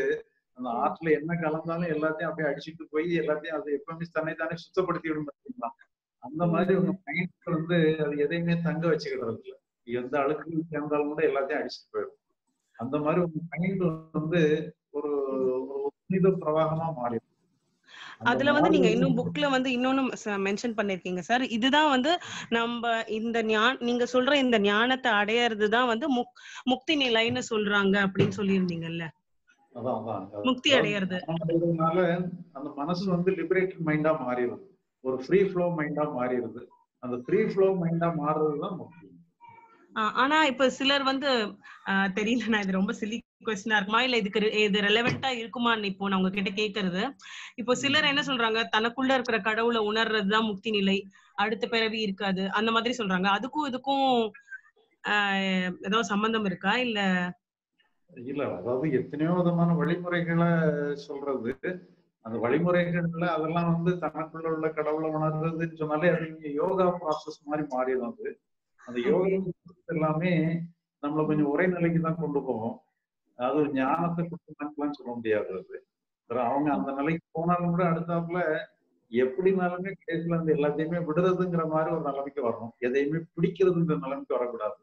அந்த ஆற்றுல என்ன கலந்தாலும் எல்லாத்தையும் அப்படியே அடிச்சுட்டு போய் எல்லாத்தையும் அது எப்பவுமே தன்னை தானே சுத்தப்படுத்தி விடும் பார்த்தீங்களா அந்த மாதிரி உங்க மைண்ட் வந்து அது எதையுமே தங்க வச்சுக்கிறது இல்ல. எந்த அழுக்கு சேர்ந்தாலும் கூட எல்லாத்தையும் அடிச்சுட்டு போயிடும். அந்த மாதிரி உங்க மைண்ட் வந்து ஒரு ஒரு புனித பிரவாகமா மாறிடும். அதுல வந்து நீங்க இன்னும் புக்ல வந்து இன்னொன்னு மென்ஷன் பண்ணிருக்கீங்க சார் இதுதான் வந்து நம்ம இந்த ஞான நீங்க சொல்ற இந்த ஞானத்தை அடையறது தான் வந்து முக் முக்தி நிலைன்னு சொல்றாங்க அப்படின்னு சொல்லியிருந்தீங்கல்ல. முக்தி அடையறது. அந்த மனசு வந்து லிபரேட்டட் மைண்டா மாறிடுது ஒரு ஃப்ரீ ஃப்ளோ மைண்டா மாறிடுது. அந்த ஃப்ரீ ஃப்ளோ மைண்டா மாறுறது தான் முக்கியம். ஆனா இப்ப சிலர் வந்து தெரியல நான் இது ரொம்ப சில்லி கொஸ்டினா இருக்குமா? இல்ல இதுக்கு இது ரெலவெண்டா இருக்குமான்னு இப்போ நான் உங்ககிட்ட கேக்குறது. இப்போ சிலர் என்ன சொல்றாங்க? தனக்குள்ள இருக்கிற கடவுளை உணர்றதுதான் முக்தி நிலை. அடுத்த பிறவி இருக்காது. அந்த மாதிரி சொல்றாங்க. அதுக்கும் இதுக்கும் ஏதோ சம்பந்தம் இருக்கா? இல்ல இல்ல அதாவது எத்தனையோ விதமான வழிமுறைகளை சொல்றது. அந்த வழிமுறைகள்ல அதெல்லாம் வந்து தனக்குள்ள உள்ள கடவுளை உணர்றதுன்னு சொன்னாலே அது இங்க யோகா ப்ராசஸ் மாதிரி மாறிடும் அது. அந்த யோகா எல்லாமே நம்மள கொஞ்சம் ஒரே நிலைக்கு தான் கொண்டு போகும். அது ஒரு ஞானத்தை கொடுத்துலாம் சொல்ல முடியாது அது. அவங்க அந்த நிலைக்கு போனாலும் கூட அடுத்தாப்புல எப்படினாலுமே கடைசியில அந்த எல்லாத்தையுமே விடுறதுங்கிற மாதிரி ஒரு நிலைமைக்கு வரணும். எதையுமே பிடிக்கிறதுங்கிற நிலைமைக்கு வரக்கூடாது.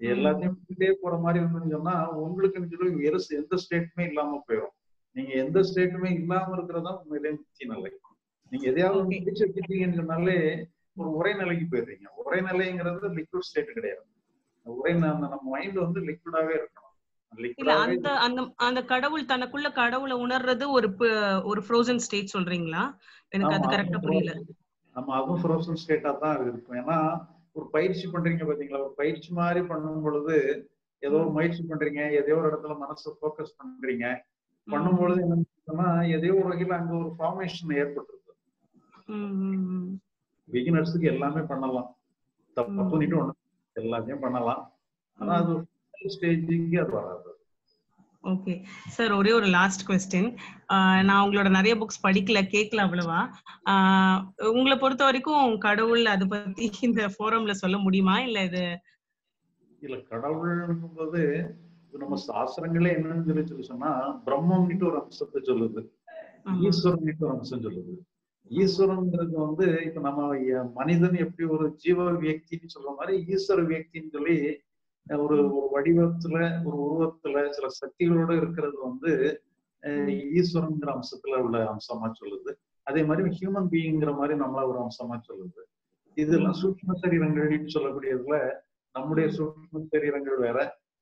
எல்லாத்தையும் விட்டுட்டே போற மாதிரி இருந்துன்னு சொன்னா உங்களுக்குன்னு சொல்லி எந்த ஸ்டேட்டுமே இல்லாம போயிடும் நீங்க எந்த ஸ்டேட்டுமே இல்லாம இருக்கிறதா உண்மையிலே முக்கிய நிலை. நீங்க எதையாவது. பிடிச்சு வச்சுட்டீங்கன்னு சொன்னாலே ஒரு ஒரே நிலைக்கு போயிடுறீங்க. ஒரே நிலைங்கிறது லிக்விட் ஸ்டேட் கிடையாது. அந்த நம்ம மைண்ட் வந்து லிக்விடாவே இருக்கணும். இல்ல அந்த அந்த அந்த கடவுள் தனக்குள்ள கடவுளை உணர்றது ஒரு ஒரு ஃப்ரோசன் ஸ்டேட் சொல்றீங்களா? எனக்கு அது கரெக்டா புரியல. நம்ம அதுவும் ஃப்ரோசன் ஸ்டேட்டா தான் இருக்கும். ஏன்னா ஒரு பயிற்சி பண்றீங்க பாத்தீங்களா? ஒரு பயிற்சி மாதிரி பண்ணும் பொழுது ஏதோ ஒரு முயற்சி பண்றீங்க எதையோ ஒரு இடத்துல மனசை ஃபோக்கஸ் பண்றீங்க பண்ணும் பொழுது என்ன சொன்னா எதையோ ஒரு வகையில அங்க ஒரு ஃபார்மேஷன் ம். பிகினர்ஸுக்கு எல்லாமே பண்ணலாம். தப்பு. பண்ணிட்டு ஒண்ணு எல்லாத்தையும் பண்ணலாம். ஆனா அது ஸ்டேஜுக்கு அது வராது. ஓகே. சார் ஒரே ஒரு லாஸ்ட் கொஸ்டின் நான் உங்களோட நிறைய புக்ஸ் படிக்கல கேட்கல அவ்வளவா. உங்களை பொறுத்த வரைக்கும் கடவுள் அதை பத்தி இந்த ஃபோரம்ல சொல்ல முடியுமா? இல்ல இது இல்ல கடவுள்ங்கும் போது இப்ப நம்ம சாஸ்திரங்களே என்னன்னு சொல்லி சொல்லி சொன்னா பிரம்மம்னுட்டு ஒரு அம்சத்தை சொல்லுது. ஈஸ்வரன் ஒரு அம்சம் சொல்லுது. ஈஸ்வரன்ங்கிறது வந்து இப்ப நம்ம மனிதன் எப்படி ஒரு ஜீவ வியக்தின்னு சொல்ற மாதிரி ஈஸ்வர வியக்தின்னு சொல்லி ஒரு ஒரு வடிவத்துல ஒரு உருவத்துல சில சக்திகளோட இருக்கிறது வந்து அஹ், ஈஸ்வரன்ங்கிற அம்சத்துல உள்ள அம்சமா சொல்லுது. அதே மாதிரி ஹியூமன் பீயிங்கிற மாதிரி நம்மள ஒரு அம்சமா சொல்லுது. இதெல்லாம் சூக்ஷ்ம சரீரங்கள்னு சொல்லக்கூடியதுல நம்முடைய சூக்ஷ்ம சரீரங்கள் வேற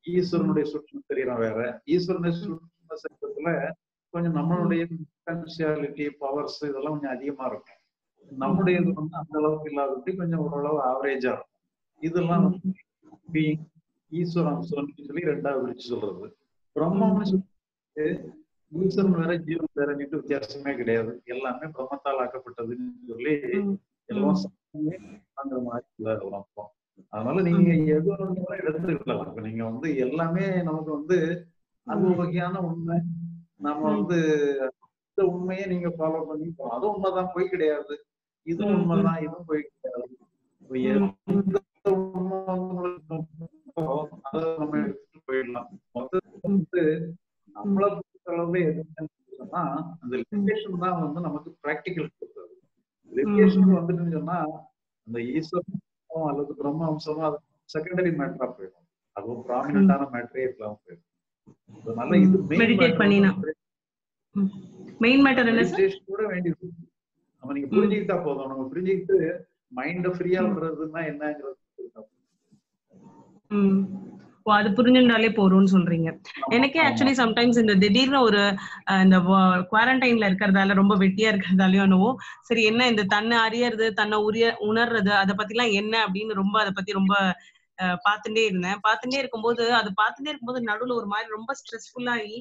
ஈஸ்வரனுடைய சூக்ஷ்ம சரீரம் வேற. ஈஸ்வரனுடைய சூக்ஷ்ம சரீரத்துல கொஞ்சம் நம்மளுடைய பொட்டன்சியாலிட்டி பவர்ஸ் இதெல்லாம் கொஞ்சம் அதிகமா இருக்கும். நம்முடைய இது வந்து அந்த அளவுக்கு இல்லாதபடி கொஞ்சம் ஓரளவு ஆவரேஜா இருக்கும். இதெல்லாம் being ஈஸ்வர அம்சம்னு சொல்லி ரெண்டாவது பிரிச்சு சொல்றது. பிரம்மம்னு சொல்லி ஈஸ்வரன் வேற ஜீவன் வேறன்னுட்டு வித்தியாசமே கிடையாது. எல்லாமே பிரம்மத்தால் ஆக்கப்பட்டதுன்னு சொல்லி. எல்லாம் மாதிரி. அதனால நீங்க எது எடுத்துக்கலாம் இப்ப நீங்க வந்து எல்லாமே நமக்கு வந்து அது ஒரு வகையான உண்மை நம்ம வந்து இந்த உண்மையை நீங்க ஃபாலோ பண்ணி போகலாம் அது உண்மைதான் போய் கிடையாது இது. உண்மைதான் இதுவும் போய் கிடையாது அதை நம்ம எடுத்துட்டு போயிடலாம் மொத்தத்துல வந்து நம்மளை பொறுத்த அளவு எதுன்னு அந்த லிமிடேஷன் தான் வந்து நமக்கு பிராக்டிக்கல் கொடுத்தது லிமிடேஷன் வந்துட்டுன்னு சொன்னா அந்த ஈஸ்வரன் அல்லது பிரம்ம அம்சமோ அது செகண்டரி மேட்டரா போயிடும். அது ஒரு ப்ராமினண்டான மேட்டரே இல்லாம போயிடும். அதனால இது மெயின் மேட்டர் கூட வேண்டியது. நம்ம நீங்க புரிஞ்சுக்கிட்டா போதும். நம்ம புரிஞ்சுக்கிட்டு மைண்ட ஃப்ரீயா விடுறதுன்னா என்னங்கிறது அது புரிஞ்சுட்டாலே போறோம்னு சொல்றீங்க. எனக்கே ஆக்சுவலி சம்டைம்ஸ் இந்த திடீர்னு ஒரு அஹ், இந்த குவாரண்டைன்ல இருக்கிறதால ரொம்ப வெட்டியா இருக்கிறதாலயோ என்னவோ சரி என்ன இந்த தன்னை அறியறது தன்னை உரிய உணர்றது அதை பத்திலாம் என்ன அப்படின்னு ரொம்ப அதை பத்தி ரொம்ப அஹ், பார்த்துட்டே இருந்தேன். பார்த்துட்டே இருக்கும்போது அது பார்த்துட்டே இருக்கும்போது நடுவுல ஒரு மாதிரி ரொம்ப ஸ்ட்ரெஸ்ஃபுல்லாகி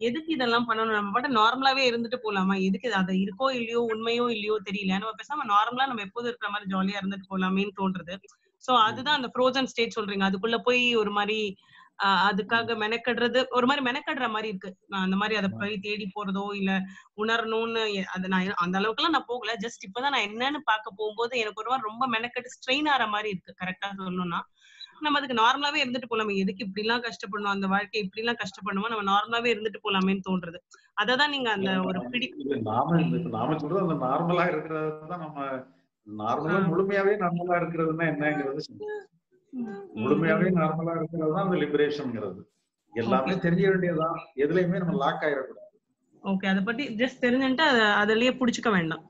எதுக்கு இதெல்லாம் பண்ணணும்? நம்ம பாட்டு நார்மலாவே இருந்துட்டு போலாமா? எதுக்கு அது இருக்கோ இல்லையோ? உண்மையோ இல்லையோ தெரியல. நம்ம பேசாம நார்மலா நம்ம எப்போதும் இருக்கிற மாதிரி ஜாலியா இருந்துட்டு போலாமேன்னு தோன்றது சோ அதுதான் அந்த ஃப்ரோசன் ஸ்டேட் சொல்றீங்க. அதுக்குள்ள போய் ஒரு மாதிரி அதுக்காக மெனக்கடுறது ஒரு மாதிரி மெனக்கடுற மாதிரி இருக்கு. நான் அந்த மாதிரி அதை போய் தேடி போறதோ இல்ல உணரணும்னு அது நான் அந்த அளவுக்குலாம் நான் போகல. ஜஸ்ட் இப்பதான் நான் என்னன்னு பார்க்க போகும்போது எனக்கு ஒரு ரொம்ப மெனக்கட்டு ஸ்ட்ரெயின் ஆற மாதிரி இருக்கு. கரெக்டா சொல்லணும்னா. நம்ம அதுக்கு நார்மலாவே இருந்துட்டு போலாமே. எதுக்கு இப்படி எல்லாம் கஷ்டப்படணும்? அந்த வாழ்க்கை இப்படி எல்லாம் கஷ்டப்படணுமா? நம்ம நார்மலாவே இருந்துட்டு போலாமேன்னு தோன்றது. அததான் நீங்க அந்த ஒரு பிடி நாம நாம சொல்றது அந்த நார்மலா இருக்கிறது நம்ம நார்மலா முழுமையாவே நார்மலா இருக்கிறதுன்னா என்னங்கிறது முழுமையாவே நார்மலா இருக்கிறது தான் அந்த லிபரேஷன்ங்கிறது எல்லாமே தெரிய வேண்டியதுதான். எதுலயுமே நம்ம லாக் ஆயிடக்கூடாது. ஓகே அத பத்தி ஜஸ்ட் தெரிஞ்சுட்டு அத அதுலயே புடிச்சுக்க வேண்டாம்.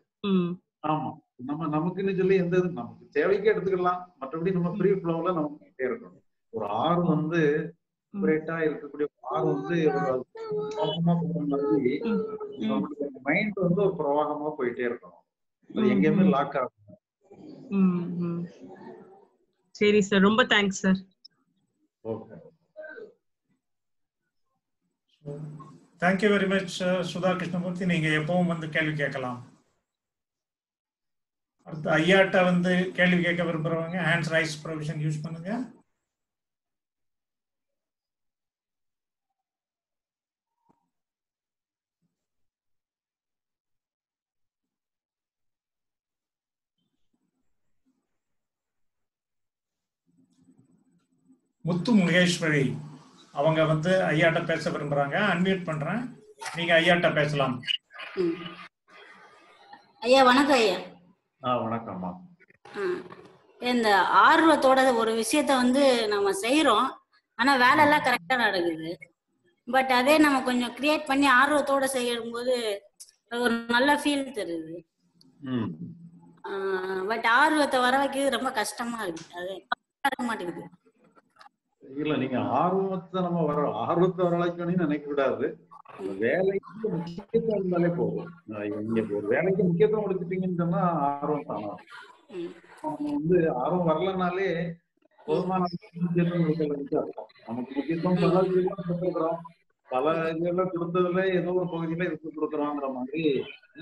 ஆமா. நம்ம நமக்குன்னு சொல்லி எந்த நமக்கு தேவைக்கு எடுத்துக்கலாம். மற்றபடி நம்ம ஃப்ரீ ஃப்ளோல நம்ம இருக்கணும். ஒரு ஆறு வந்து செப்பரேட்டா இருக்கக்கூடிய ஒரு ஆறு வந்து பிரவாகமா போற மாதிரி மைண்ட் வந்து ஒரு பிரவாகமா போயிட்டே இருக்கணும். அது எங்கேயுமே லாக் ஆகும். சரி சார் ரொம்ப thanks sir okay thank you very much Sudha Krishnamurthy நீங்க எப்பவும் வந்து கேள்வி கேட்கலாம். அடுத்து ஐயாட்ட வந்து கேள்வி கேட்க விரும்புறவங்க ஹேண்ட்ஸ் ரைஸ் ப்ரொவிஷன் யூஸ் பண்ணுங்க. முத்து முகேஸ்வரி அவங்க வந்து ஐயாட்ட பேச விரும்புறாங்க. அன்மியூட் பண்றேன். நீங்க ஐயாட்ட பேசலாம். ஐயா வணக்கம் ஐயா. ஆ வணக்கம்மா. இந்த ஆர்வத்தோட ஒரு விஷயத்த வந்து நம்ம செய்யறோம் ஆனா வேலை எல்லாம் கரெக்டா நடக்குது. பட் அதே நம்ம கொஞ்சம் கிரியேட் பண்ணி ஆர்வத்தோட செய்யும்போது ஒரு நல்ல ஃபீல் தருது. ம். பட் ஆர்வத்தை வர வைக்கிறது ரொம்ப கஷ்டமா இருக்கு. அது மாட்டேங்குது. இல்ல நீங்க ஆர்வத்தை நம்ம வர ஆர்வத்தை வரவழைக்கணும்னு நினைக்க கூடாது. வேலைக்கு முக்கியத்துவம் இருந்தாலே போதும். இங்க ஒரு வேலைக்கு முக்கியத்துவம் கொடுத்துட்டீங்கன்னு சொன்னா ஆர்வம் தானா? வந்து ஆர்வம் வரலனாலே போதுமான முக்கியத்துவம் கொடுக்கலன்னு அர்த்தம். நமக்கு முக்கியத்துவம் பல இதுலாம் கொடுத்துருக்குறோம்? பல இதெல்லாம் கொடுத்ததுல ஏதோ ஒரு பகுதியில இதுக்கு கொடுக்குறோங்கிற மாதிரி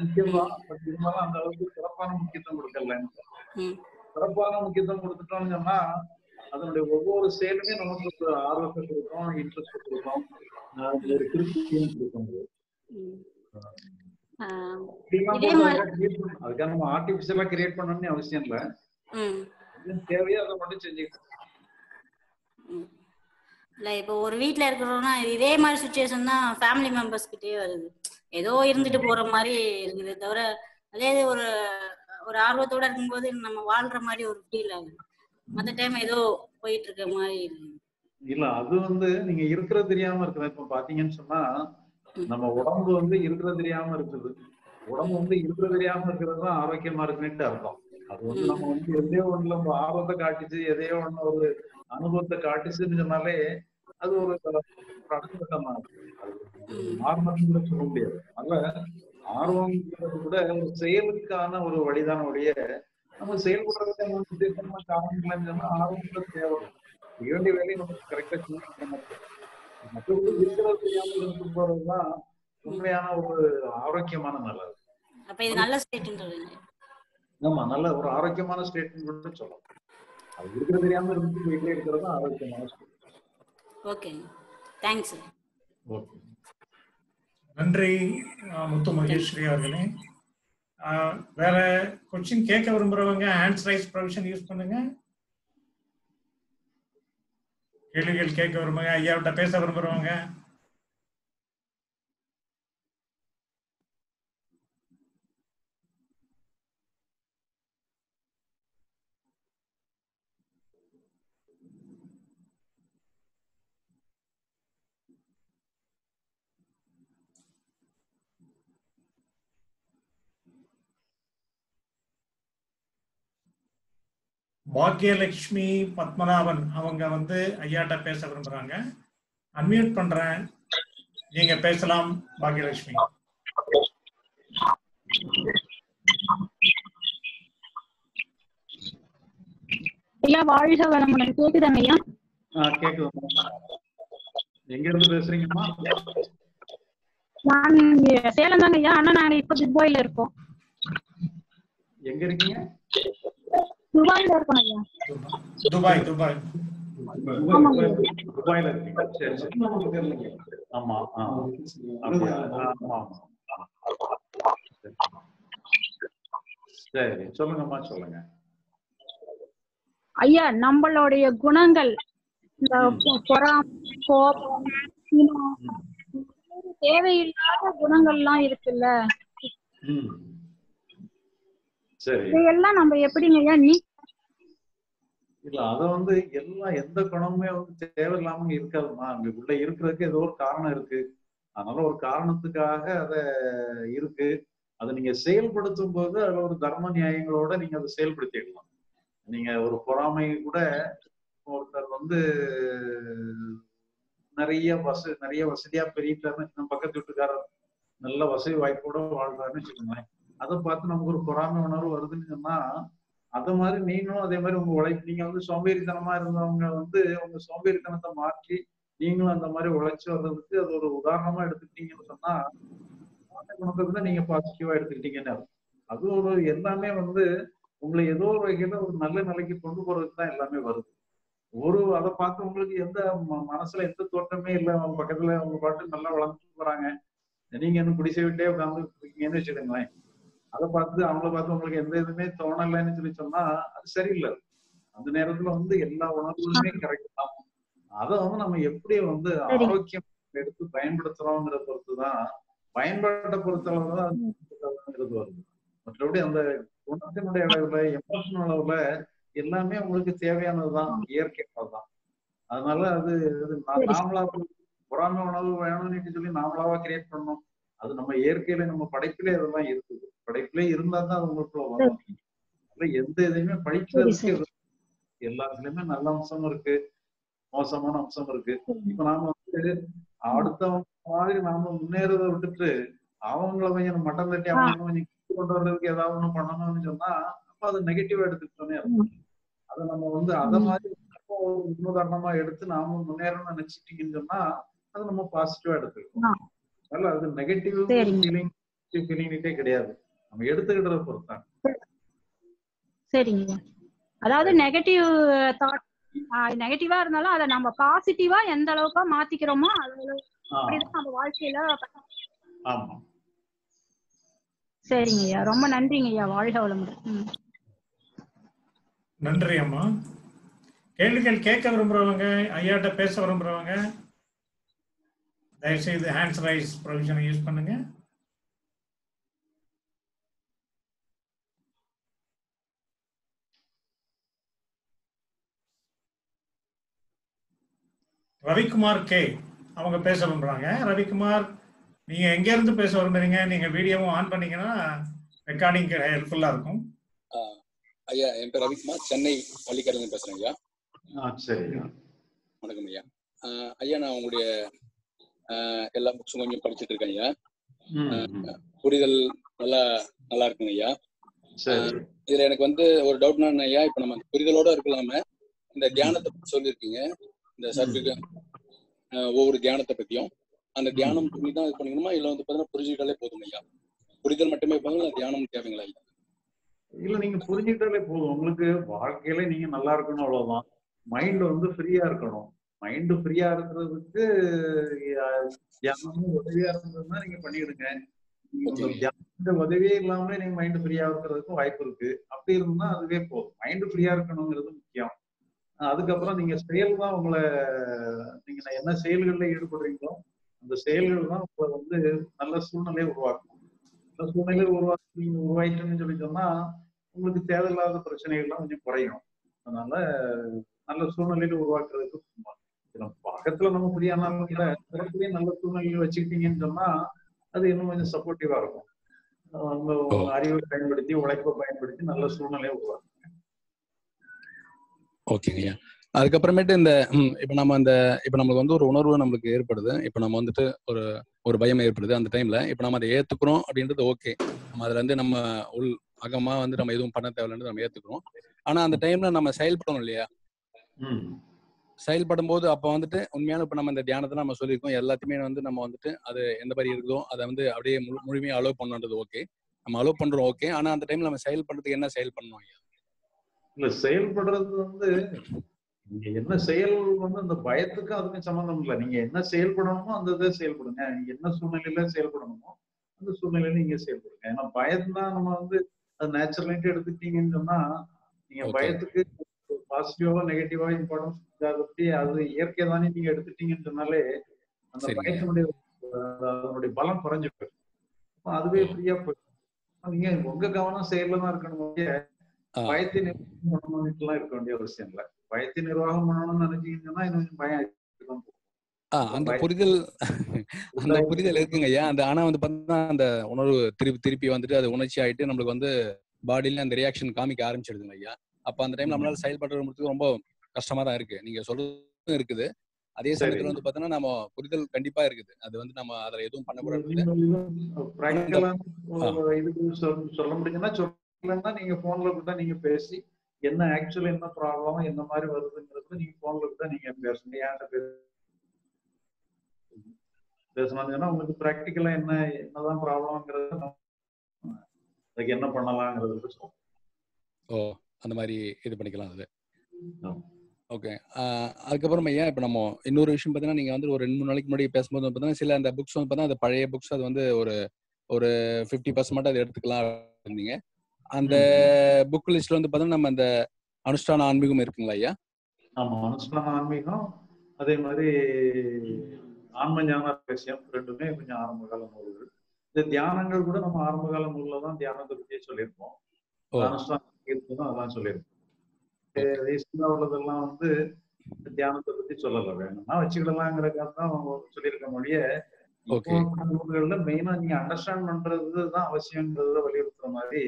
முக்கியம்தான் பட் இருந்தாலும் அந்த அளவுக்கு சிறப்பான முக்கியத்துவம் கொடுக்கலன்னு. சிறப்பான முக்கியத்துவம் கொடுத்துட்டோம்னு சொன்னா அதனுடைய ஒவ்வொரு செயலுமே நமக்கு ஒரு ஆர்வத்தை கொடுக்கும் இன்ட்ரெஸ்ட் கொடுக்கும். ஒரு திருப்தியும் கொடுக்கும் அதுக்காக நம்ம ஆர்டிபிஷியலா கிரியேட் பண்ணணும்னு அவசியம் இல்ல. தேவையோ அதை மட்டும் செஞ்சுக்கலாம் ம். இல்ல இப்போ ஒரு வீட்ல இருக்கிறோம்னா இதே மாதிரி சுச்சுவேஷன் தான் ஃபேமிலி மெம்பர்ஸ் கிட்டயே வருது. ஏதோ இருந்துட்டு போற மாதிரி இருக்குது. தவிர அதே ஒரு ஒரு ஆர்வத்தோட இருக்கும்போது நம்ம வாழ்ற மாதிரி ஒரு ஃபீல் ஆகுது. மத்த டைம் ஏதோ போயிட்டு இருக்க மாதிரி. இல்ல அது வந்து நீங்க இருக்கிறது தெரியாம இருக்குது? இப்ப பாத்தீங்கன்னு சொன்னா நம்ம உடம்பு வந்து இருக்கிறது தெரியாம இருக்குது. உடம்பு வந்து இருக்கிறது தெரியாம இருக்கிறது தான் ஆரோக்கியமா இருக்குன்னு அர்த்தம். அது வந்து நம்ம வந்து எதையோ ஒண்ணுல நம்ம ஆர்வத்தை காட்டுச்சு எதையோ ஒண்ணு ஒரு அனுபவத்தை காட்டுச்சுன்னு சொன்னாலே அது ஒரு கூட சொல்ல முடியாது. அதனால ஆர்வம்ங்கிறது கூட ஒரு செயலுக்கான ஒரு வழிதான் ஒழிய நம்ம செயல்படுறதுக்கு நம்ம உத்தேசமா ஆர்வம் தேவை. செய்ய வேண்டிய வேலையை நம்ம கரெக்டா செய்யணும் மற்றவங்க இருக்கிறது தெரியாம இருந்து போறதுதான் உண்மையான ஒரு ஆரோக்கியமான நல்லது. அப்ப இது நல்ல ஸ்டேட்ன்றது ஆமா நல்ல ஒரு ஆரோக்கியமான ஸ்டேட்மெண்ட் சொல்லலாம். அது இருக்கிறது தெரியாம இருந்து போயிட்டே இருக்கிறது தான் ஆரோக்கியமான ஸ்டேட் ஓகே தேங்க்ஸ் ஓகே நன்றி முத்து மகேஸ்வரி அவர்களே. வேற கொஸ்டின் கேட்க விரும்புறவங்க ஹேண்ட்ஸ் ரைஸ் ப்ரொவிஷன் யூஸ் பண்ணுங்க. கேள்விகள் கேட்க விரும்புங்க ஐயாவிட்ட பேச விரும்புறவங்க பாக்யலட்சுமி பத்மநாபன் அவங்க வந்து ஐயாட்ட பேச விரும்புறாங்க. அன்மியூட் பண்றேன். நீங்க பேசலாம் பாக்யலட்சுமி ஐயா வாழ்க வளமுடன். கேக்குதாங்க ஐயா ஆஹ் கேக்குதுமா எங்க இருந்து பேசுறீங்கம்மா? நான் சேலம் தாங்க ஐயா ஆனா நாங்க இப்ப துபாயில இருக்கோம். எங்க இருக்கீங்க? துபாயில இருக்கோம் ஐயா. துபாய் துபாய். துபாயில இருக்கீங்க. சரி சரி. ஆமா ஆ. அப்படியா? ஆமா ஆமா. சரி சொல்லுங்கம்மா சொல்லுங்க. ஐயா நம்மளுடைய குணங்கள் இந்த பொறாமை கோபம் சினம், தேவையில்லாத குணங்கள்லாம் இருக்குல்ல. சரி. இதையெல்லாம் நம்ம எப்படிங்க ஐயா நீ இல்ல அத வந்து எல்லாம் எந்த குணமுமே வந்து தேவையில்லாம இருக்காதுமா அங்க உள்ள இருக்கிறதுக்கு ஏதோ ஒரு காரணம் இருக்கு. அதனால ஒரு காரணத்துக்காக அத இருக்கு. அதை நீங்க செயல்படுத்தும் போது அதுல ஒரு தர்ம நியாயங்களோட நீங்க அதை செயல்படுத்திடலாம். நீங்க ஒரு பொறாமை கூட ஒருத்தர் வந்து நிறைய வசதி நிறைய வசதியா பெரியட்டாருன்னு நம்ம பக்கத்து வீட்டுக்காரர் நல்ல வசதி வாய்ப்போட வாழ்றாருன்னு வச்சுக்கோங்களேன். அதை பார்த்து நமக்கு ஒரு பொறாமை உணர்வு வருதுன்னு சொன்னா அத மாதிரி நீங்களும் அதே மாதிரி உங்க உழைப்பு நீங்க வந்து சோம்பேறித்தனமா இருந்தவங்க வந்து உங்க சோம்பேறித்தனத்தை மாற்றி நீங்களும் அந்த மாதிரி உழைச்சு வர்றதுக்கு அது ஒரு உதாரணமா எடுத்துக்கிட்டீங்கன்னு சொன்னா அந்த குணத்தை கூட நீங்க பாசிட்டிவா எடுத்துக்கிட்டீங்கன்னு அது ஒரு எல்லாமே வந்து உங்களை ஏதோ ஒரு வகையில ஒரு நல்ல நிலைக்கு கொண்டு போறதுக்கு தான் எல்லாமே வருது. ஒரு அதை பார்த்து உங்களுக்கு எந்த மனசுல எந்த தோற்றமே இல்லை. அவங்க பக்கத்துல அவங்க பாட்டு நல்லா வளர்ந்துட்டு போறாங்க. நீங்க இன்னும் குடிசை விட்டே உட்காந்து இருக்கீங்கன்னு வச்சுக்கோங்களேன். அதை பார்த்து அவங்கள பார்த்து உங்களுக்கு எந்த இதுவுமே தோணலைன்னு சொல்லி சொன்னா அது சரியில்லை. அந்த நேரத்துல வந்து எல்லா உணர்வுகளுமே கரெக்ட் தான். அதை வந்து நம்ம எப்படி வந்து. ஆரோக்கியம் எடுத்து பயன்படுத்துறோங்கிறத பொறுத்து தான் பயன்பாட்டை பொறுத்தளவு தான் வருது. மற்றபடி அந்த குணத்தினுடைய அளவுல எமோஷனல் அளவுல எல்லாமே உங்களுக்கு தேவையானதுதான் இயற்கையானதுதான் அதனால அது. நாமளா பொறாமை உணவு வேணும்னு சொல்லி நாமளாவா கிரியேட் பண்ணோம். அது நம்ம இயற்கையில நம்ம படைப்பிலே அதெல்லாம் இருக்குது. படைப்பிலே இருந்தா தான் அது உங்களுக்குள்ள வரும். எந்த இதையுமே படிக்கிறதுக்கு எல்லாத்துலயுமே நல்ல அம்சம் இருக்கு. மோசமான அம்சம் இருக்கு. இப்ப நாம வந்து அடுத்தவங்க மாதிரி நாம முன்னேறத விட்டுட்டு அவங்கள கொஞ்சம் மட்டம் தட்டி அவங்க கொஞ்சம் கொண்டு வர்றதுக்கு ஏதாவது ஒண்ணு பண்ணணும்னு சொன்னா அப்ப அது நெகட்டிவா எடுத்துக்கிட்டோன்னே இருக்கும் அதை நம்ம வந்து அத மாதிரி ஒரு முன்னுதாரணமா எடுத்து நாம முன்னேறணும்னு நினைச்சிட்டீங்கன்னு சொன்னா அது நம்ம பாசிட்டிவா எடுத்துக்கணும் அதனால அது நெகட்டிவ் சரிங்க. ஃபீலிங் ஃபீலிங்கிட்டே கிடையாது. நம்ம எடுத்துக்கிட்டதை பொறுத்தான் சரிங்க. ஐயா. அதாவது நெகட்டிவ் தாட் நெகட்டிவா இருந்தாலும் அதை நம்ம பாசிட்டிவா எந்த அளவுக்கு மாத்திக்கிறோமோ அது அப்படிதான் நம்ம வாழ்க்கையில ஆமா. சரிங்க ஐயா. ரொம்ப நன்றிங்க ஐயா. வாழ்க வளமுடன். நன்றி அம்மா. கேள்விகள் கேட்க விரும்புறவங்க ஐயாட்ட பேச விரும்புறவங்க தயவுசெய்து ஹேண்ட்ஸ் ரைஸ் ப்ரொவிஷனை யூஸ் பண்ணுங்க. ரவிக்குமார் கே அவங்க பேச விரும்புறாங்க. ரவிக்குமார் நீங்க எங்க இருந்து பேச விரும்புறீங்க? நீங்க வீடியோவும் ஆன் பண்ணீங்கன்னா ரெக்கார்டிங் ஹெல்ப்ஃபுல்லா இருக்கும். ஐயா என் பேர் ரவிக்குமார். சென்னை பள்ளிக்கரையில பேசுறேன் ஐயா. ஆ சரி வணக்கம் ஐயா. ஐயா நான் உங்களுடைய எல்லா புக்ஸும் கொஞ்சம் படிச்சுட்டு இருக்கேன் ஐயா. புரிதல் நல்லா நல்லா இருக்குங்க ஐயா. இதுல எனக்கு வந்து ஒரு டவுட்னா ஐயா இப்ப நம்ம புரிதலோட இருக்கலாம? இந்த தியானத்தை பத்தி சொல்லியிருக்கீங்க. இந்த சர்க்கு ஒவ்வொரு தியானத்தை பத்தியும். அந்த தியானம் பண்ணி தான் இது பண்ணிக்கணுமா? இல்ல வந்து பாத்தீங்கன்னா புரிஞ்சுக்கிட்டாலே போதும் ஐயா. புரிதல் மட்டுமே போதும் தியானம் தேவைங்களா ஐயா? இல்ல நீங்க புரிஞ்சுக்கிட்டாலே போதும். உங்களுக்கு வாழ்க்கையில நீங்க நல்லா இருக்கணும் அவ்வளவுதான். மைண்ட் வந்து ஃப்ரீயா இருக்கணும். மைண்ட் ஃப்ரீயா இருக்கிறதுக்கு தியானமும் உதவியா இருந்ததுன்னா நீங்க பண்ணிடுங்க. தியானத்துல உதவியே இல்லாமலே நீங்க மைண்ட் ஃப்ரீயா இருக்கிறதுக்கும் வாய்ப்பு இருக்கு. அப்படி இருந்தா அதுவே போதும். மைண்ட் ஃப்ரீயா இருக்கணுங்கிறது முக்கியம். அதுக்கப்புறம் நீங்க செயல் தான் உங்களை நீங்க என்ன செயல்கள்ல ஈடுபடுறீங்களோ அந்த செயல்கள் தான் உங்களை வந்து நல்ல சூழ்நிலையை உருவாக்கும். நல்ல சூழ்நிலையை உருவாக்கி நீங்க உருவாயிட்டுன்னு சொல்லி சொன்னா உங்களுக்கு தேவையில்லாத பிரச்சனைகள்லாம் கொஞ்சம் குறையும். அதனால நல்ல சூழ்நிலையில உருவாக்குறதுக்கு நம்ம பக்கத்துல நம்ம புரியானாலும் கூட பிறகுலயே நல்ல சூழ்நிலையில வச்சுக்கிட்டீங்கன்னு சொன்னா அது இன்னும் கொஞ்சம் சப்போர்ட்டிவா இருக்கும். உங்க அறிவை பயன்படுத்தி உழைப்பை பயன்படுத்தி நல்ல சூழ்நிலையை உருவாக்கும் ஓகேங்க ஐயா. அதுக்கப்புறமேட்டு இந்த இப்ப நம்ம அந்த இப்ப நம்மளுக்கு வந்து ஒரு உணர்வு நம்மளுக்கு ஏற்படுது. இப்ப நம்ம வந்துட்டு ஒரு ஒரு பயம் ஏற்படுது அந்த டைம்ல இப்ப நம்ம அதை ஏத்துக்கிறோம் அப்படின்றது ஓகே நம்ம அதுல இருந்து நம்ம உள் அகமா வந்து நம்ம எதுவும் பண்ண தேவையில்லைன்னு நம்ம ஏத்துக்கிறோம். ஆனா அந்த டைம்ல நம்ம செயல்படணும் இல்லையா? செயல்படும் போது அப்ப வந்துட்டு உண்மையான இப்ப நம்ம இந்த தியானத்தை நம்ம சொல்லியிருக்கோம். எல்லாத்தையுமே வந்து நம்ம வந்துட்டு அது எந்த மாதிரி இருக்குதோ அதை வந்து அப்படியே முழு முழுமையா அலோவ் பண்ணுன்றது ஓகே நம்ம அலோவ் பண்றோம் ஓகே ஆனா அந்த டைம்ல நம்ம செயல்படுறதுக்கு என்ன செயல் பண்ணணும் இல்ல செயல்படுறது வந்து நீங்க என்ன செயல் வந்து அந்த பயத்துக்கும் அதுக்கும் சம்மந்தம் இல்லை. நீங்க என்ன செயல்படணுமோ அந்த இதை செயல்படுங்க. நீங்க என்ன சூழ்நிலையில செயல்படணுமோ அந்த சூழ்நிலையில நீங்க செயல்படுங்க. ஏன்னா பயம்தான் நம்ம வந்து அது நேச்சுரலிட்டு எடுத்துக்கிட்டீங்கன்னு சொன்னா நீங்க பயத்துக்கு பாசிட்டிவா நெகட்டிவா இம்பார்ட்டன்ஸ் பத்தி அது இயற்கை தானே நீங்க எடுத்துட்டீங்கன்னு சொன்னாலே அந்த. பயத்தினுடைய அதனுடைய பலம் குறைஞ்சு போயிடும். அதுவே ஃப்ரீயா போயிடும். நீங்க உங்க கவனம் செயல்ல தான் இருக்கணும். பயத்தை நிர்வாகம் பண்ணணும்னுட்டுலாம் இருக்க வேண்டிய அவசியம் இல்லை. பயத்தை நிர்வாகம் பண்ணணும்னு நினைச்சீங்கன்னா இன்னும் பயம் அந்த புரிதல் அந்த புரிதல் இருக்குங்க. ஐயா அந்த ஆனா வந்து பார்த்தீங்கன்னா அந்த உணர்வு திருப்பி திருப்பி வந்துட்டு அது உணர்ச்சி ஆயிட்டு நம்மளுக்கு வந்து பாடியில அந்த ரியாக்ஷன் காமிக்க ஆரம்பிச்சிடுதுங்க ஐயா. அப்ப அந்த டைம் நம்மளால செயல்படுறதுக்கு ரொம்ப கஷ்டமா தான் இருக்கு. நீங்க சொல்றதும் இருக்குது. அதே. சமயத்துல வந்து பாத்தீங்கன்னா நம்ம புரிதல் கண்டிப்பா இருக்குது. அது வந்து நம்ம அதுல எதுவும் பண்ணக்கூடாது பிராக்டிகலா இதுக்கு சொல்ல- முடியுதுன்னா சொல்லலன்னா நீங்க போன்ல கூட நீங்க பேசி என்ன ஆக்சுவலி என்ன ப்ராப்ளம் என்ன மாதிரி வருதுங்கிறது நீங்க போன்ல கூட நீங்க பேசணும் ஏன்ட்ட பேச பேசணும்னு சொன்னா உங்களுக்கு பிராக்டிக்கலா என்ன என்னதான் ப்ராப்ளம்ங்கிறத அதுக்கு என்ன பண்ணலாங்கிறது ஓ. அந்த மாதிரி இது பண்ணிக்கலாம் அது. ஓகே. அதுக்கப்புறம் ஐயா இப்போ நம்ம இன்னொரு விஷயம் பார்த்தீங்கன்னா நீங்கள் வந்து ஒரு ரெண்டு மூணு நாளைக்கு முன்னாடி பேசும்போது பார்த்தீங்கன்னா சில அந்த புக்ஸ் வந்து பார்த்தீங்கன்னா அந்த பழைய புக்ஸ் அது வந்து ஒரு ஒரு ஃபிஃப்டி பர்சன்ட் அதை எடுத்துக்கலாம் இருந்தீங்க அந்த புக் லிஸ்ட்ல வந்து பார்த்தீங்கன்னா நம்ம அந்த அனுஷ்டான ஆன்மீகம் இருக்குங்களா ஐயா? ஆமா அனுஷ்டான ஆன்மீகம். அதே மாதிரி ஆன்ம ஞான ரகசியம் ரெண்டுமே கொஞ்சம் ஆரம்ப கால நூல்கள். இந்த தியானங்கள் கூட நம்ம ஆரம்ப கால நூல்ல தான் தியானத்தை பற்றியே சொல்லியிருப்போம். அனுஷ்டான தான் அதெல்லாம் சொல்லியிருப்போம் ரீசெண்டா உள்ளதெல்லாம் வந்து தியானத்தை பத்தி சொல்லல. வேணும்னா வச்சுக்கிடலாங்கிறதுக்காக தான் சொல்லியிருக்க மொழிய. நூல்கள்ல மெயினா நீங்க அண்டர்ஸ்டாண்ட் பண்றது தான் அவசியம்ன்றத வலியுறுத்துற மாதிரி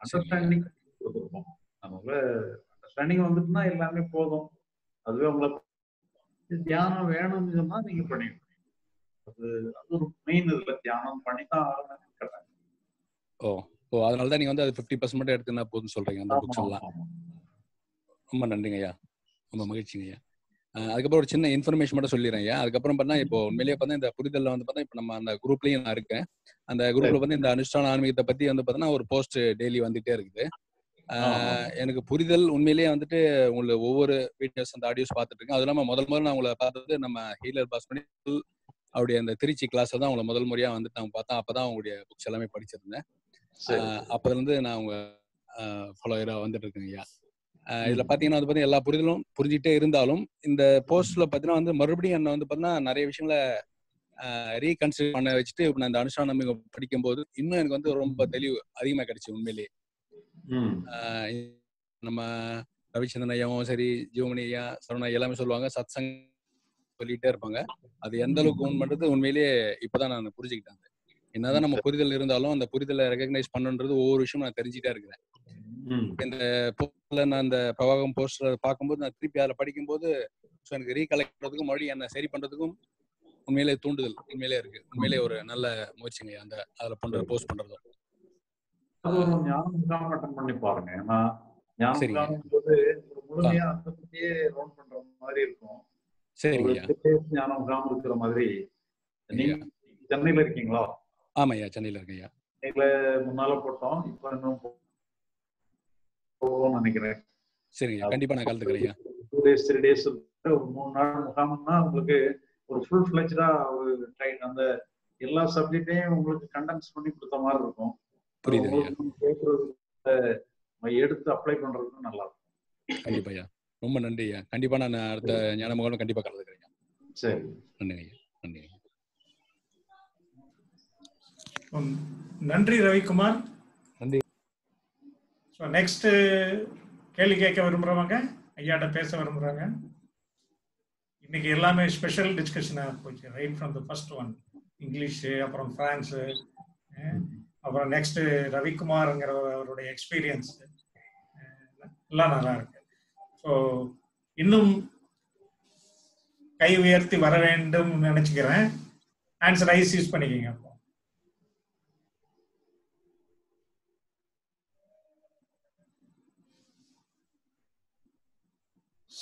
அண்டர்ஸ்டாண்டிங் கொடுத்துருப்போம் அதனால அண்டர்ஸ்டாண்டிங் வந்துட்டுனா எல்லாமே போதும். அதுவே உங்களை தியானம் வேணும்னு சொன்னா நீங்க பண்ணிக்கணும் அது அது ஒரு மெயின் இதுல தியானம் பண்ணித்தான் ஆகணும்னு கேட்டாங்க. ஓ அதனால தான் நீங்கள் வந்து அது ஃபிஃப்டி பர்சன்ட் மட்டும் எடுத்துனா போதும்னு சொல்றீங்க அந்த புக்ஸ் எல்லாம் ரொம்ப நன்றிங்க ஐயா. ரொம்ப மகிழ்ச்சிங்க ஐயா. அதுக்கப்புறம் ஒரு சின்ன இன்ஃபர்மேஷன் மட்டும் சொல்லிடுறேன் ஐயா. அதுக்கப்புறம் பார்த்தா இப்போ உண்மையிலேயே பார்த்தா இந்த புரிதல்ல வந்து பார்த்தா இப்போ நம்ம அந்த குரூப்லயும் நான் இருக்கேன். அந்த குரூப்ல வந்து இந்த அனுஷ்டான ஆன்மீகத்தை பத்தி வந்து பார்த்தீங்கன்னா ஒரு போஸ்ட் டெய்லி வந்துட்டே இருக்குது. எனக்கு புரிதல் உண்மையிலேயே வந்துட்டு உங்களுக்கு ஒவ்வொரு வீடியோஸ் அந்த ஆடியோஸ் பார்த்துட்டு இருக்கேன். அது இல்லாமல் முதல் முதல்ல நான் உங்களை பார்த்தது நம்ம ஹீலர் பாஸ் பண்ணி அவருடைய அந்த திருச்சி கிளாஸ்ல தான் உங்களை முதல் முறையா வந்துட்டு நான் பார்த்தேன். அப்பதான் உங்களுடைய புக்ஸ் எல்லாமே படிச்சிருந்தேன். அப்பதுல இருந்து நான் உங்க ஃபாலோயரா வந்துட்டு இருக்கேன் ஐயா. இதுல பாத்தீங்கன்னா வந்து பாத்தீங்கன்னா எல்லா புரிதலும் புரிஞ்சுட்டே இருந்தாலும் இந்த போஸ்ட்ல பாத்தீங்கன்னா வந்து மறுபடியும் என்ன வந்து பாத்தீங்கன்னா நிறைய விஷயங்களை ரீகன்சிடர் பண்ண வச்சுட்டு இப்ப நான் இந்த அனுஷ்டானம் படிக்கும்போது இன்னும் எனக்கு வந்து ரொம்ப தெளிவு அதிகமா கிடைச்சு உண்மையிலேயே ஆஹ் நம்ம ரவிச்சந்திரன் ஐயாவும் சரி ஜீவமணி ஐயா சரவண எல்லாமே சொல்லுவாங்க சத் சங் சொல்லிட்டே இருப்பாங்க. அது எந்த அளவுக்கு உண்மைன்றது உண்மையிலேயே இப்பதான் நான் புரிஞ்சுக்கிட்டேன். என்னதான் நம்ம புரிதல் இருந்தாலும் அந்த புரிதலை ரெகக்னைஸ் பண்ணுன்றது ஒவ்வொரு விஷயம் நான் தெரிஞ்சுட்டே இருக்கிறேன். இந்த போஸ்ட்ல நான் அந்த பிரவாகம் போஸ்டர் பார்க்கும்போது நான் திருப்பி அதில் படிக்கும்போது ஸோ எனக்கு ரீகலெக்ட் பண்றதுக்கும் மறுபடியும் என்ன சரி பண்றதுக்கும் உண்மையிலே தூண்டுதல் உண்மையிலே இருக்கு. உண்மையிலே ஒரு நல்ல முயற்சிங்க அந்த அதுல பண்ற போஸ்ட் பண்றதும். அது ஒரு அட்டன் பண்ணி பாருங்க. ஏன்னா ஞான சரிங்க. முகாம் போது ஒரு முழுமையா அந்த பத்தியே ரவுண்ட் பண்ற மாதிரி இருக்கும். சரிங்க. ஒரு ஐயா சிறிய ஞான முகாம் இருக்கிற மாதிரி. நீங்க சென்னையில இருக்கீங்களா? ஆமா ஐயா சென்னையில சென்னையில முன்னால போட்டோம் இப்ப இன்னும் போ- போவோம்னு நினைக்கிறேன். சரிங்க கண்டிப்பா நான் கலந்துக்கிறேன் டூ டேஸ் த்ரீ டேஸ் ஒரு மூணு நாள் முகாம்னா உங்களுக்கு ஒரு ஃபுல் ஃபிளெஜ்டா ஒரு ட்ரைன் அந்த எல்லா சப்ஜெக்டையும் உங்களுக்கு கண்டென்ஸ் பண்ணி கொடுத்த மாதிரி இருக்கும். புரியுது எடுத்து அப்ளை பண்றதுக்கும் நல்லா இருக்கும். கண்டிப்பா ஐயா ரொம்ப நன்றி ஐயா கண்டிப்பா நான் அடுத்த ஞான முகாம் கண்டிப்பா கலந்துக்கிறேன் சரி. நன்றிங்க ஐயா நன்றி ரவிக்குமார். நன்றி. ஸோ நெக்ஸ்ட் கேள்வி கேட்க விரும்புறவங்க ஐயாட்ட பேச விரும்புறாங்க. இன்னைக்கு எல்லாமே ஸ்பெஷல் டிஸ்கஷனாக போச்சு right from the first one English அப்புறம் ஃப்ரான்ஸு அப்புறம் நெக்ஸ்ட் ரவிக்குமார்ங்கிற அவருடைய எக்ஸ்பீரியன்ஸ் எல்லாம் நல்லா இருக்கு. ஸோ இன்னும் கை உயர்த்தி வர வேண்டும் நினைச்சுக்கிறேன். ஆன்சர் ஐஸ் யூஸ் பண்ணிக்கோங்க அப்போ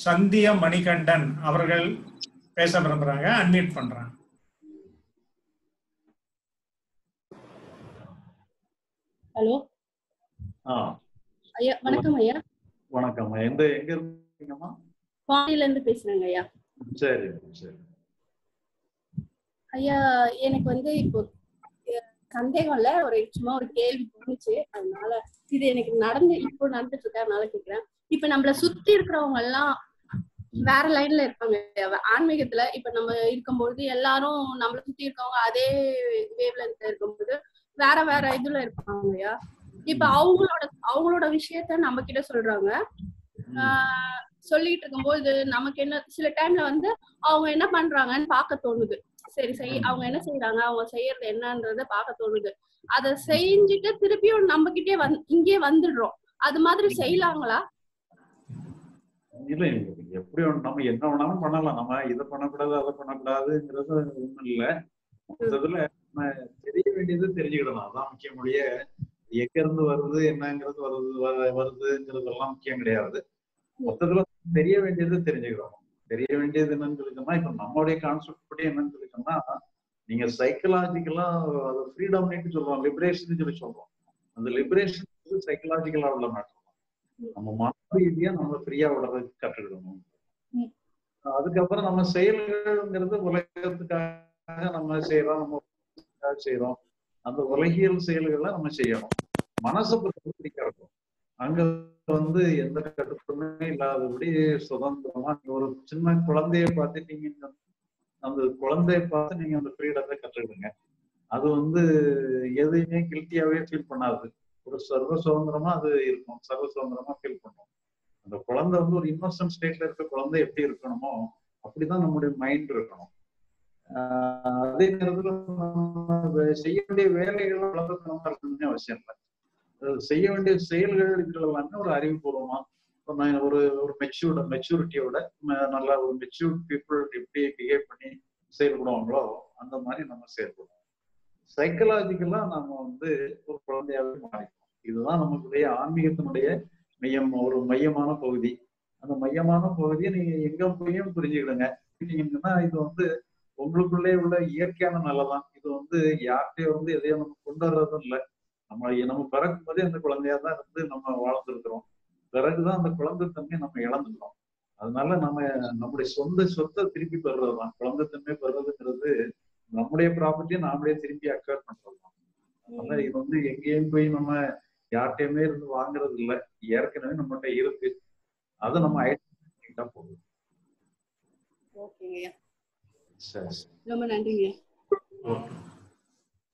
சந்தியா மணிகண்டன் அவர்கள் பேச விரும்புறாங்க அன்மியூட் பண்றாங்க. ஹலோ ஆ. ஐயா வணக்கம் ஐயா. வணக்கம் எந்த எங்க இருக்கீங்கம்மா? பாண்டியில இருந்து பேசுறேங்க ஐயா. சரி சரி. ஐயா எனக்கு வந்து இப்போ சந்தேகம் இல்ல. ஒரு சும்மா ஒரு கேள்வி தோணுச்சு. அதனால இது எனக்கு நடந்து இப்போ நடந்துட்டு இருக்கு. அதனால கேக்குறேன். இப்ப நம்மள சுத்தி இருக்கிறவங்க எல்லாம் வேற லைன்ல இருப்பாங்க. ஆன்மீகத்துல இப்ப நம்ம இருக்கும்போது எல்லாரும் நம்மள சுத்தி இருக்கவங்க அதே வேவ்ல இருக்கும்போது வேற வேற இதுல இருப்பாங்க இல்லையா இப்ப அவங்களோட அவங்களோட விஷயத்த நம்ம கிட்ட சொல்றாங்க. ஆஹ் சொல்லிட்டு இருக்கும்போது நமக்கு என்ன சில டைம்ல வந்து அவங்க என்ன பண்றாங்கன்னு பார்க்க தோணுது. சரி செய் அவங்க என்ன செய்யறாங்க அவங்க செய்யறது என்னன்றத பார்க்க தோணுது. அத செஞ்சுட்டு திருப்பியும் நம்ம கிட்டே வந்து இங்கே வந்துடுறோம். அது மாதிரி செய்யலாங்களா இல்ல எப்படி நம்ம என்ன வேணாலும் பண்ணலாம். நம்ம இதை பண்ணக்கூடாது அதை பண்ணக்கூடாதுங்கிறது ஒண்ணும் இல்ல. மொத்தத்துல நம்ம தெரிய வேண்டியது தெரிஞ்சுக்கிடணும். அதான் முக்கியம். முடிய எங்க இருந்து வருது என்னங்கிறது வருது வ- வருதுங்கிறதெல்லாம் முக்கியம் கிடையாது. மொத்தத்துல தெரிய வேண்டியது தெரிஞ்சுக்கிறோம் தெரிய வேண்டியது என்னன்னு சொல்லிக்கோம்னா இப்ப நம்மளுடைய கான்செப்ட் படி என்னன்னு சொல்லிக்கோம்னா நீங்க சைக்கலாஜிக்கலா அது ஃப்ரீடம் சொல்லுவோம் லிபரேஷன் சொல்லி சொல்றோம். அந்த லிபரேஷன் சைக்கலாஜிக்கலா உள்ள மேட்டர் நம்ம மன ரீதியா நம்ம ஃப்ரீயா விடுறதுக்கு கற்றுக்கிடணும். ம். அதுக்கப்புறம் நம்ம செயல்கள்ங்கிறது உலகத்துக்காக நம்ம செய்யறோம் நம்ம செய்யறோம். அந்த உலகியல் செயல்களை நம்ம செய்யணும் மனசை பொறுத்த இருக்கும் அங்க வந்து எந்த கட்டுப்பாடுமே இல்லாதபடி சுதந்திரமா நீங்க ஒரு சின்ன குழந்தைய பார்த்துட்டீங்க அந்த குழந்தைய பார்த்து நீங்க அந்த ஃப்ரீடத்தை கற்றுக்கிடுங்க. அது வந்து எதையுமே கில்ட்டியாவே ஃபீல் பண்ணாது. ஒரு சர்வ சுதந்திரமா அது இருக்கும். சர்வ சுதந்திரமா ஃபீல் பண்ணும். அந்த குழந்தை வந்து ஒரு இன்னோசன்ட் ஸ்டேட்ல இருக்க குழந்தை எப்படி இருக்கணுமோ அப்படிதான் நம்முடைய மைண்ட் இருக்கணும். ஆஹ் அதே நேரத்துல செய்ய வேண்டிய வேலைகள் வளர்க்கணுமா இருக்கணும்னு அவசியம் இல்லை செய்ய வேண்டிய செயல்கள் இதுல எல்லாமே ஒரு அறிவுபூர்வமா ஒரு ஒரு மெச்சூர்ட மெச்சூரிட்டியோட நல்லா ஒரு மெச்சூர்ட் பீப்புள் எப்படி பிஹேவ் பண்ணி செயல்படுவாங்களோ அந்த மாதிரி நம்ம செயல்படுவோம். சைக்கலாஜிக்கலா நாம வந்து ஒரு குழந்தையாவே மாறிக்கணும் இதுதான் நம்மளுடைய ஆன்மீகத்தினுடைய மையம் ஒரு மையமான பகுதி. அந்த மையமான பகுதியை நீங்க எங்க போயும் புரிஞ்சுக்கிடுங்க. புரிஞ்சுக்கிட்டீங்கன்னா இது வந்து உங்களுக்குள்ளே உள்ள இயற்கையான நல்லதான் இது வந்து யார்கிட்டயும் வந்து எதையும் நம்ம கொண்டு வர்றதும் இல்லை. நம்ம நம்ம பிறக்கும் போதே அந்த குழந்தையா தான் இருந்து நம்ம வாழ்ந்துருக்கிறோம் பிறகுதான் அந்த குழந்தை தன்மையை நம்ம இழந்துக்கிறோம். அதனால நம்ம நம்முடைய சொந்த சொத்தை திருப்பி பெறுறதுதான். குழந்தை தன்மை பெறுறதுங்கிறது நம்முடைய ப்ராப்பர்ட்டியை நாமளே திருப்பி அக்வயர் பண்றதுதான் அதனால இது வந்து எங்கேயும் போய் நம்ம யார்கிட்டயுமே இருந்து வாங்குறது இல்லை. ஏற்கனவே நம்மகிட்ட இருக்கு. அதை நம்ம ஐடென்டிஃபை பண்ணிட்டா போதும். ரொம்ப நன்றிங்க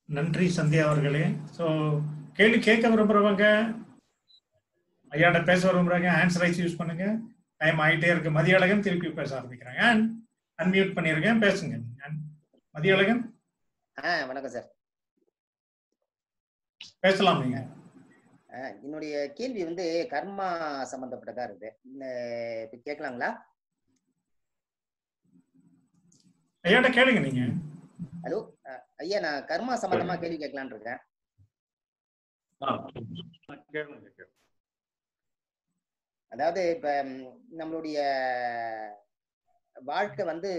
நன்றி சந்தியா அவர்களே. ஸோ கேள்வி கேட்க விரும்புறவங்க ஐயாட்ட பேச விரும்புறாங்க ஹேண்ட்ஸ் ரைஸ் யூஸ் பண்ணுங்க. டைம் ஆயிட்டே இருக்கு. மதியழகன் திருப்பி பேச ஆரம்பிக்கிறாங்க. அண்ட் அன்மியூட் பண்ணிருக்கேன் பேசுங்க. ஆ வணக்கம் சார். பேசலாம் நீங்க. என்னுடைய கேள்வி வந்து கர்மா சம்பந்தப்பட்டதா இருக்கு இப்ப கேட்கலாங்களா? ஐயாட்ட கேளுங்க நீங்க. ஹலோ ஐயா நான் கர்மா சம்பந்தமா கேள்வி கேட்கலான்னு இருக்கேன். அதாவது இப்ப நம்மளுடைய வாழ்க்கை வந்து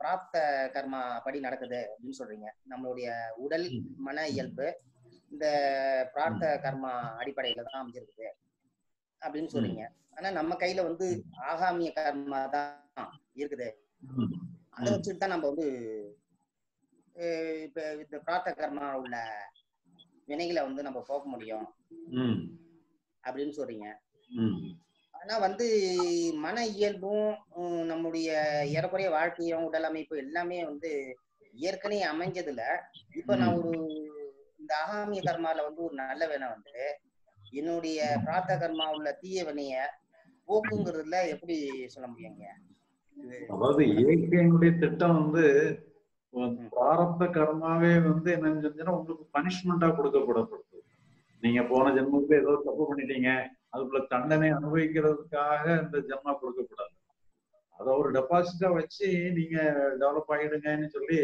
பிராப்த கர்மா படி நடக்குது அப்படின்னு சொல்றீங்க. நம்மளுடைய உடல் மன இயல்பு இந்த பிரார்த்த கர்மா அடிப்படையில தான் அமைஞ்சிருக்குது அப்படின்னு சொல்றீங்க. ஆனா நம்ம கையில வந்து ஆகாமிய கர்மா தான் இருக்குது. அதை வச்சுட்டு தான் நம்ம வந்து இப்ப இந்த பிரார்த்த கர்மா உள்ள வினைகளை வந்து நம்ம போக்க முடியும். அப்படின்னு சொல்றீங்க. ஆனா வந்து மன இயல்பும் நம்முடைய ஏறக்குறைய வாழ்க்கையும் உடல் அமைப்பு எல்லாமே வந்து ஏற்கனவே அமைஞ்சதுல இப்ப நான் ஒரு இந்த ஆகாமிய கர்மால வந்து ஒரு நல்ல வினை வந்து என்னுடைய பிரார்த்த கர்மா உள்ள தீய வினைய போக்குங்கிறதுல எப்படி சொல்ல முடியுங்க? அதாவது இயற்கையினுடைய திட்டம் வந்து பிராரப்த கர்மாவே வந்து என்னன்னு சொன்னீங்கன்னா உங்களுக்கு பனிஷ்மெண்டா கொடுக்கப்படப்படுது நீங்க போன ஜென்மத்துல ஏதோ தப்பு பண்ணிட்டீங்க. அதுக்குள்ள தண்டனை அனுபவிக்கிறதுக்காக இந்த ஜென்மா கொடுக்கக்கூடாது அதை ஒரு டெபாசிட்டா வச்சு நீங்க டெவலப் ஆகிடுங்கன்னு சொல்லி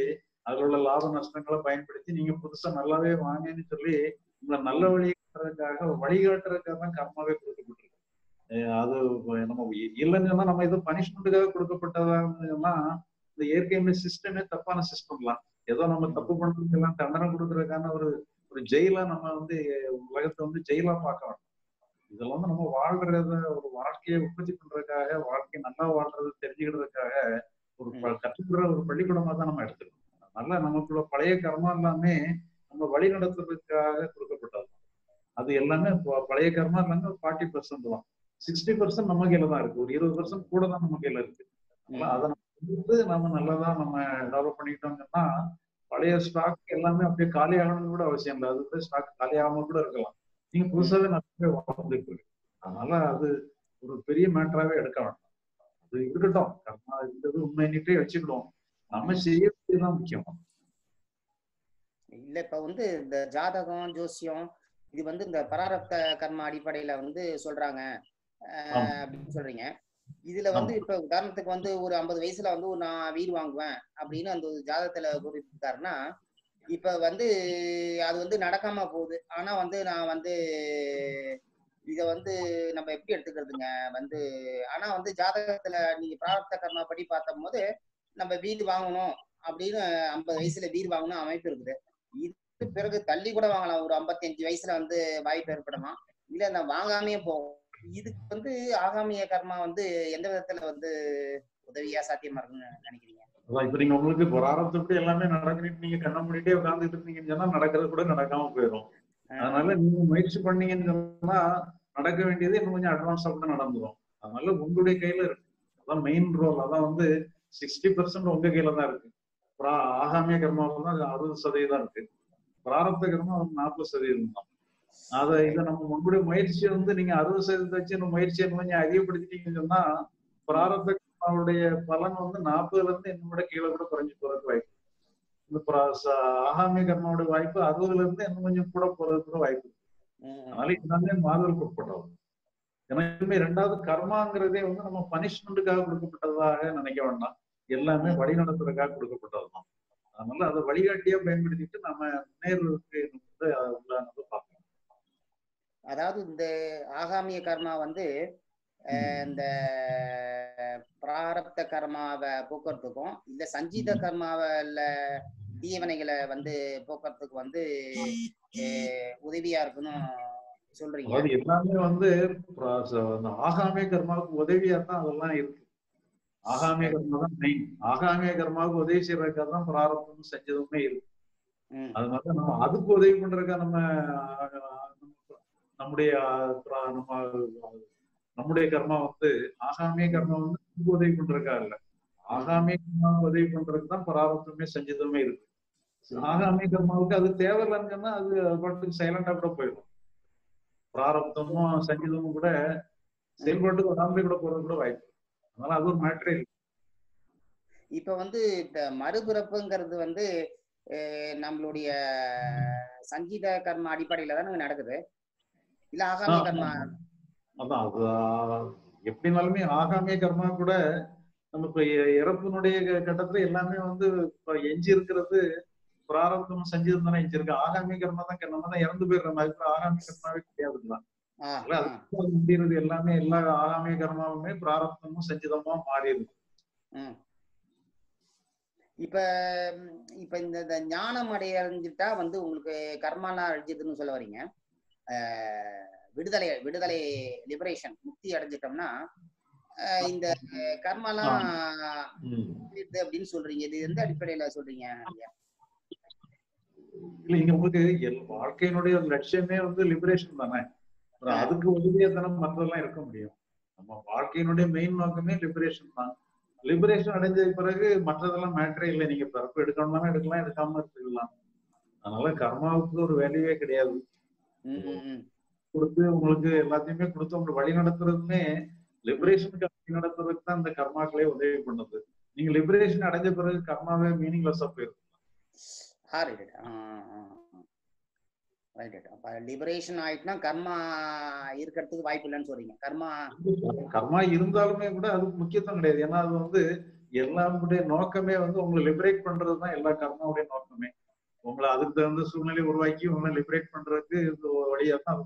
அதுல உள்ள லாப நஷ்டங்களை பயன்படுத்தி நீங்க புதுசா நல்லாவே வாங்கன்னு சொல்லி உங்களை நல்ல வழிகாட்டுறதுக்காக வழிகாட்டுறதுக்காக தான் கர்மாவே கொடுக்கப்பட்டிருக்கு. அது நம்ம இல்லைன்னு சொன்னா நம்ம ஏதோ பனிஷ்மெண்ட்டுக்காக கொடுக்கப்பட்டதான்னா இந்த இயற்கையுமே சிஸ்டமே தப்பான சிஸ்டம்லாம் ஏதோ நம்ம தப்பு பண்றதுக்கெல்லாம் தண்டனை கொடுக்கறதுக்கான ஒரு ஒரு ஜெயிலா நம்ம வந்து உலகத்தை வந்து ஜெயிலா பார்க்க வேண்டாம் இதெல்லாம் வந்து நம்ம வாழ்றத ஒரு வாழ்க்கையை உற்பத்தி பண்றதுக்காக வாழ்க்கை நல்லா வாழ்றதை தெரிஞ்சுக்கிறதுக்காக ஒரு கற்றுக்கிற ஒரு பள்ளிக்கூடமா தான் நம்ம எடுத்துக்கணும். அதனால நமக்குள்ள பழைய கர்மா எல்லாமே நம்ம வழி நடத்துறதுக்காக கொடுக்கப்பட்டது. அது எல்லாமே பழைய கர்மா எல்லாமே ஃபார்ட்டி பர்சன்ட் தான். சிக்ஸ்டி பர்சன்ட் நம்ம கையில தான் இருக்கு. ஒரு இருபது பர்சன்ட் கூட தான் நம்ம கையில இருக்கு. அதை நம்ம வந்து நம்ம நல்லதா நம்ம டெவலப் பண்ணிக்கிட்டோம்னா பழைய ஸ்டாக் எல்லாமே அப்படியே காலி ஆகணும்னு கூட அவசியம் இல்லை. அது ஸ்டாக் காலி ஆகாம கூட இருக்கலாம். நீங்க புதுசாவே நிறைய இருக்கு அதனால அது ஒரு பெரிய மேட்டராகவே எடுக்க வேண்டாம் அது இருக்கட்டும். கர்மா இருந்தது உண்மைன்னுட்டே வச்சுக்கிடுவோம் நம்ம செய்யறதுதான் முக்கியம். இல்ல இப்ப வந்து இந்த ஜாதகம் ஜோசியம் இது வந்து இந்த பராரப்த கர்ம அடிப்படையில வந்து சொல்றாங்க. அப்படின்னு சொல்றீங்க. இதுல வந்து இப்ப உதாரணத்துக்கு வந்து ஒரு ஐம்பது வயசுல வந்து நான் வீடு வாங்குவேன் அப்படின்னு அந்த ஜாதகத்துல குறிப்பிட்டாருன்னா இப்ப வந்து அது வந்து நடக்காம போகுது. ஆனா வந்து நான் வந்து இத வந்து நம்ம எப்படி எடுத்துக்கிறதுங்க? வந்து ஆனா வந்து ஜாதகத்துல நீங்க பிராரப்த கர்மா படி பார்த்தபோது நம்ம வீடு வாங்கணும் அப்படின்னு ஐம்பது வயசுல வீடு வாங்கணும் அமைப்பு இருக்குது. இது பிறகு தள்ளி கூட வாங்கலாம். ஒரு 55 வயசுல வந்து வாய்ப்பு ஏற்படலாம் இல்ல நான் வாங்காமையே போகும் இதுக்கு வந்து ஆகாமிய கர்மா வந்து எந்த விதத்துல வந்து உதவியா சாத்தியமா இருக்குன்னு நினைக்கிறீங்க? அதான் இப்ப நீங்க உங்களுக்கு ஒரு ஆரம்பத்துக்கு எல்லாமே நடக்குன்னு நீங்க கண்ண மூடிட்டே உட்கார்ந்துட்டு இருந்தீங்கன்னு சொன்னா நடக்கிறது கூட நடக்காம போயிடும் அதனால நீங்க முயற்சி பண்ணீங்கன்னு சொன்னா நடக்க வேண்டியது இன்னும் கொஞ்சம் அட்வான்ஸா கூட நடந்துரும். அதனால உங்களுடைய கையில இருக்கு. அதான் மெயின் ரோல் அதான் வந்து சிக்ஸ்டி பர்சன்ட் உங்க கையில தான் இருக்கு. பிரா- ஆகாமிய கர்மாவில் தான் அறுபது சதவீதம் இருக்கு. பிராரப்த கர்மா வந்து நாற்பது சதவீதம் தான். அதை இதை நம்ம உங்களுடைய முயற்சியை வந்து நீங்க அறுபது சதவீதத்தை வச்சு முயற்சியை கொஞ்சம் அதிகப்படுத்திட்டீங்கன்னு சொன்னா பிராரப்த கர்மாவுடைய பலன் வந்து நாற்பதுல இருந்து இன்னும் கூட கீழே கூட குறைஞ்சு போறதுக்கு வாய்ப்பு. இந்த ஆகாமிய கர்மாவுடைய வாய்ப்பு அறுபதுல இருந்து இன்னும் கொஞ்சம் கூட போறதுக்கு கூட வாய்ப்பு. அதனால எல்லாமே மாறுதலுக்கு உட்பட்டது எனக்குமே ரெண்டாவது கர்மாங்கிறதே வந்து நம்ம பனிஷ்மெண்ட்டுக்காக கொடுக்கப்பட்டதாக நினைக்க வேண்டாம். எல்லாமே வழி நடத்துறதுக்காக கொடுக்கப்பட்டதுதான். அதனால அதை வழிகாட்டியா பயன்படுத்திட்டு நம்ம முன்னேறுவதற்கு வந்து பார்க்கணும். அதாவது இந்த ஆகாமிய கர்மா வந்து இந்த பிராரப்த கர்மாவை போக்குறதுக்கும் இந்த சஞ்சீத கர்மாவில தீவனைகளை வந்து போக்குறதுக்கு வந்து உதவியா இருக்குன்னு சொல்றீங்க. எல்லாமே வந்து ஆகாமிய கர்மாவுக்கு உதவியா தான் அதெல்லாம் இருக்கு. ஆகாமிய கர்மா தான் மெயின் ஆகாமிய கர்மாவுக்கு உதவி செய்யறதுக்காக தான் பிராரப்தம் செஞ்சதுமே இருக்கு. அதனால நம்ம அதுக்கு உதவி பண்றதுக்காக நம்ம நம்முடைய நம்ம நம்முடைய கர்மா வந்து ஆகாமிய கர்மா வந்து அதுக்கு உதவி பண்றதுக்காக இல்ல. ஆகாமிய கர்மாவுக்கு உதவி பண்றதுக்கு தான் பிராரப்தமே செஞ்சதுமே இருக்கு. ஆகாமிய கர்மாவுக்கு அது தேவையில்லைன்னு அது பாட்டுக்கு சைலண்டா கூட போயிடும். பிராரப்தமும் சங்கீதமும் கூட செயல்பாட்டுக்கு வராமலே கூட போறது கூட வாய்ப்பு. அதனால அது ஒரு மேட்டரே இல்லை. இப்ப வந்து இந்த மறுபிறப்புங்கிறது வந்து நம்மளுடைய சங்கீத கர்ம அடிப்படையில தானே நடக்குது? இல்ல ஆகாமிய கர்மா அதான் அது ஆஹ், எப்படினாலுமே ஆகாமிய கர்மா கூட இ- இறப்பினுடைய கட்டத்துல எல்லாமே வந்து இப்ப எஞ்சி இருக்கிறது பிராரப்தம் சஞ்சீதம் தானே எஞ்சி இருக்கு. ஆகாமிய கர்மா தான் நம்ம தான் இறந்து போயிடுறோம் அதுக்கு ஆகாமிய கர்மாவே கிடையாதுங்களா முடிகிறது எல்லாமே எல்லா ஆகாமிய கர்மாவுமே பிராரப்தமும் சஞ்சிதமா மாறிடுது. ம். இப்ப இப்ப இந்த ஞானம் அடைஞ்சிட்டா வந்து உங்களுக்கு கர்மாலாம் அழிஞ்சதுன்னு சொல்ல வரீங்க. அஹ், விடுதலை விடுதலை லிபரேஷன் முக்தி அடைஞ்சிட்டோம்னா இந்த கர்மாலாம் இது அப்படின்னு சொல்றீங்க. இது எந்த அடிப்படையில சொல்றீங்க? இல்ல இங்க உங்களுக்கு எல் வாழ்க்கையினுடைய ஒரு லட்சியமே வந்து லிபரேஷன் தானே? அதுக்கு உதவியா தானே மற்றதெல்லாம் இருக்க முடியும்? நம்ம வாழ்க்கையினுடைய மெயின் நோக்கமே லிபரேஷன் தான். லிபரேஷன் அடைஞ்ச பிறகு மற்றதெல்லாம் மேட்டரே இல்லை. நீங்க பிறப்பு எடுக்கணும்னா எடுக்கலாம் எடுக்காம இருக்கலாம் அதனால கர்மாவுக்கு ஒரு வேல்யூவே கிடையாது. கொடுத்து உங்களுக்கு எல்லாத்தையுமே கொடுத்து உங்களை வழி நடத்துறதுமே லிபரேஷனுக்கு வழி நடத்துறதுக்கு தான் இந்த கர்மாக்களே உதவி பண்ணுது. நீங்க லிபரேஷன் அடைஞ்ச பிறகு கர்மாவே மீனிங்லெஸ்ஸா ரைட் அப்ப லிபரேஷன் ஆயிட்டுனா கர்மா இருக்கிறதுக்கு வாய்ப்பு இல்லைன்னு சொல்றீங்க. கர்மா கர்மா இருந்தாலுமே கூட அதுக்கு முக்கியத்துவம் கிடையாது. ஏன்னா அது வந்து எல்லாருடைய நோக்கமே வந்து உங்களை லிபரேட் பண்றது தான் எல்லா கர்மாவுடைய நோக்கமே. உங்களை அதுக்கு தகுந்த சூழ்நிலை உருவாக்கி உங்களை லிபரேட் பண்றதுக்கு ஒரு வழியா தான்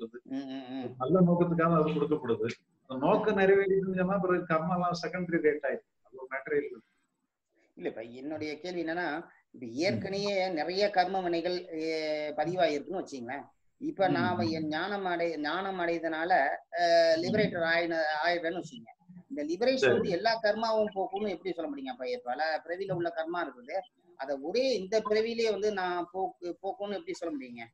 கொடுக்கப்படுது. நல்ல நோக்கத்துக்காக அது கொடுக்கப்படுது. அந்த நோக்கம் நிறைவேறிடுச்சுன்னு சொன்னா பிறகு கர்மாலாம் செகண்டரி ரேட் ஆயிடுச்சு அது ஒரு மேட்டரே இல்லை. இல்ல இப்ப என்னுடைய கேள்வி என்னன்னா இப்ப ஏற்கனவே நிறைய கர்ம வினைகள் பதிவாயிருக்குன்னு வச்சுங்களேன். இப்ப. நாம என் ஞானம் அடை ஞானம் அடையதுனால லிபரேட்டர் ஆயின ஆயிடுறேன்னு வச்சுங்க. இந்த லிபரேஷன். வந்து எல்லா கர்மாவும் போக்கும்னு எப்படி சொல்ல முடியுங்க அப்ப பல பிறவில உள்ள கர்மா இருக்குது. அதை ஒரே இந்த பிறவிலேயே வந்து நான் போக்கு போக்கும்னு எப்படி சொல்ல முடியுங்க?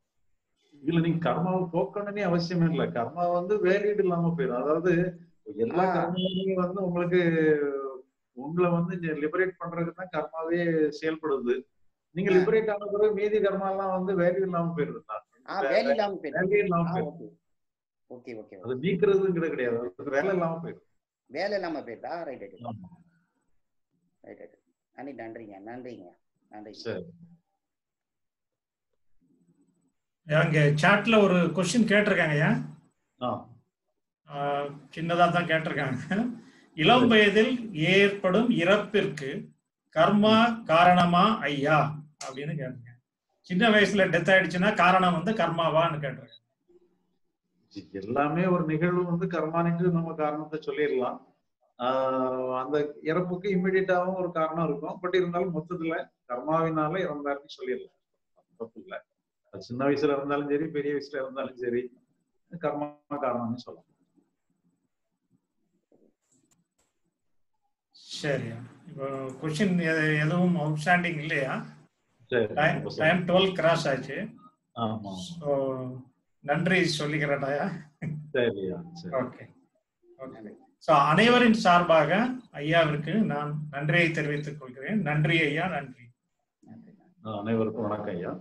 இல்ல நீங்க கர்மாவை போக்கணும்னே அவசியம் இல்ல. கர்மா வந்து வேலிட் இல்லாம போயிடும் அதாவது எல்லா. கர்மாவையும் வந்து உங்களுக்கு உங்களை வந்து லிபரேட் பண்றதுக்கு தான் கர்மாவே செயல்படுது. நீங்க. லிபரேட் ஆன பிறகு மீதி கர்மா எல்லாம் வந்து வேல்யூ இல்லாம போயிடும் வேல்யூ இல்லாம போயிடும் ஓகே. ஓகே அது நீக்கிறதுங்கிறது கிடையாது. வேலை இல்லாம போயிடும் வேலை இல்லாம போயிட்டா ரைட் ரைட். ரைட் ரைட் அனி நன்றிங்க. நன்றிங்க. நன்றி சரி. அங்க சாட்ல ஒரு கொஸ்டின் கேட்டிருக்காங்க ஆஹ் சின்னதா தான் கேட்டிருக்காங்க. இளம் வயதில் ஏற்படும் இறப்பிற்கு கர்மா காரணமா ஐயா? அப்படின்னு கேட்டிருக்காங்க. சின்ன வயசுல டெத் ஆயிடுச்சுன்னா காரணம் வந்து கர்மாவான்னு கேட்டிருக்காங்க. எல்லாமே ஒரு நிகழ்வு வந்து கர்மானிட்டு நம்ம காரணத்தை சொல்லிடலாம். அந்த இறப்புக்கு இம்மிடியட்டாவும் ஒரு காரணம் இருக்கும். பட் இருந்தாலும் மொத்தத்துல கர்மாவினால இறந்தாருன்னு சொல்லிடலாம். தப்பு இல்லை. சின்ன வயசுல இருந்தாலும் சரி பெரிய வயசுல இருந்தாலும் சரி கர்மா காரணம்னு சொல்லலாம். சரியா? இப்போ கொஸ்டின் எதுவும் அவுட்ஸ்டாண்டிங் இல்லையா? சரி டைம். டுவெல் கிராஸ் ஆச்சு. ஸோ நன்றி சொல்லிக்கிறேன்டாயா சரியா சரி. ஓகே ஓகே ஸோ அனைவரின் சார்பாக ஐயாவிற்கு நான் நன்றியை தெரிவித்துக் கொள்கிறேன். நன்றி ஐயா நன்றி. அனைவருக்கும் வணக்கம் ஐயா.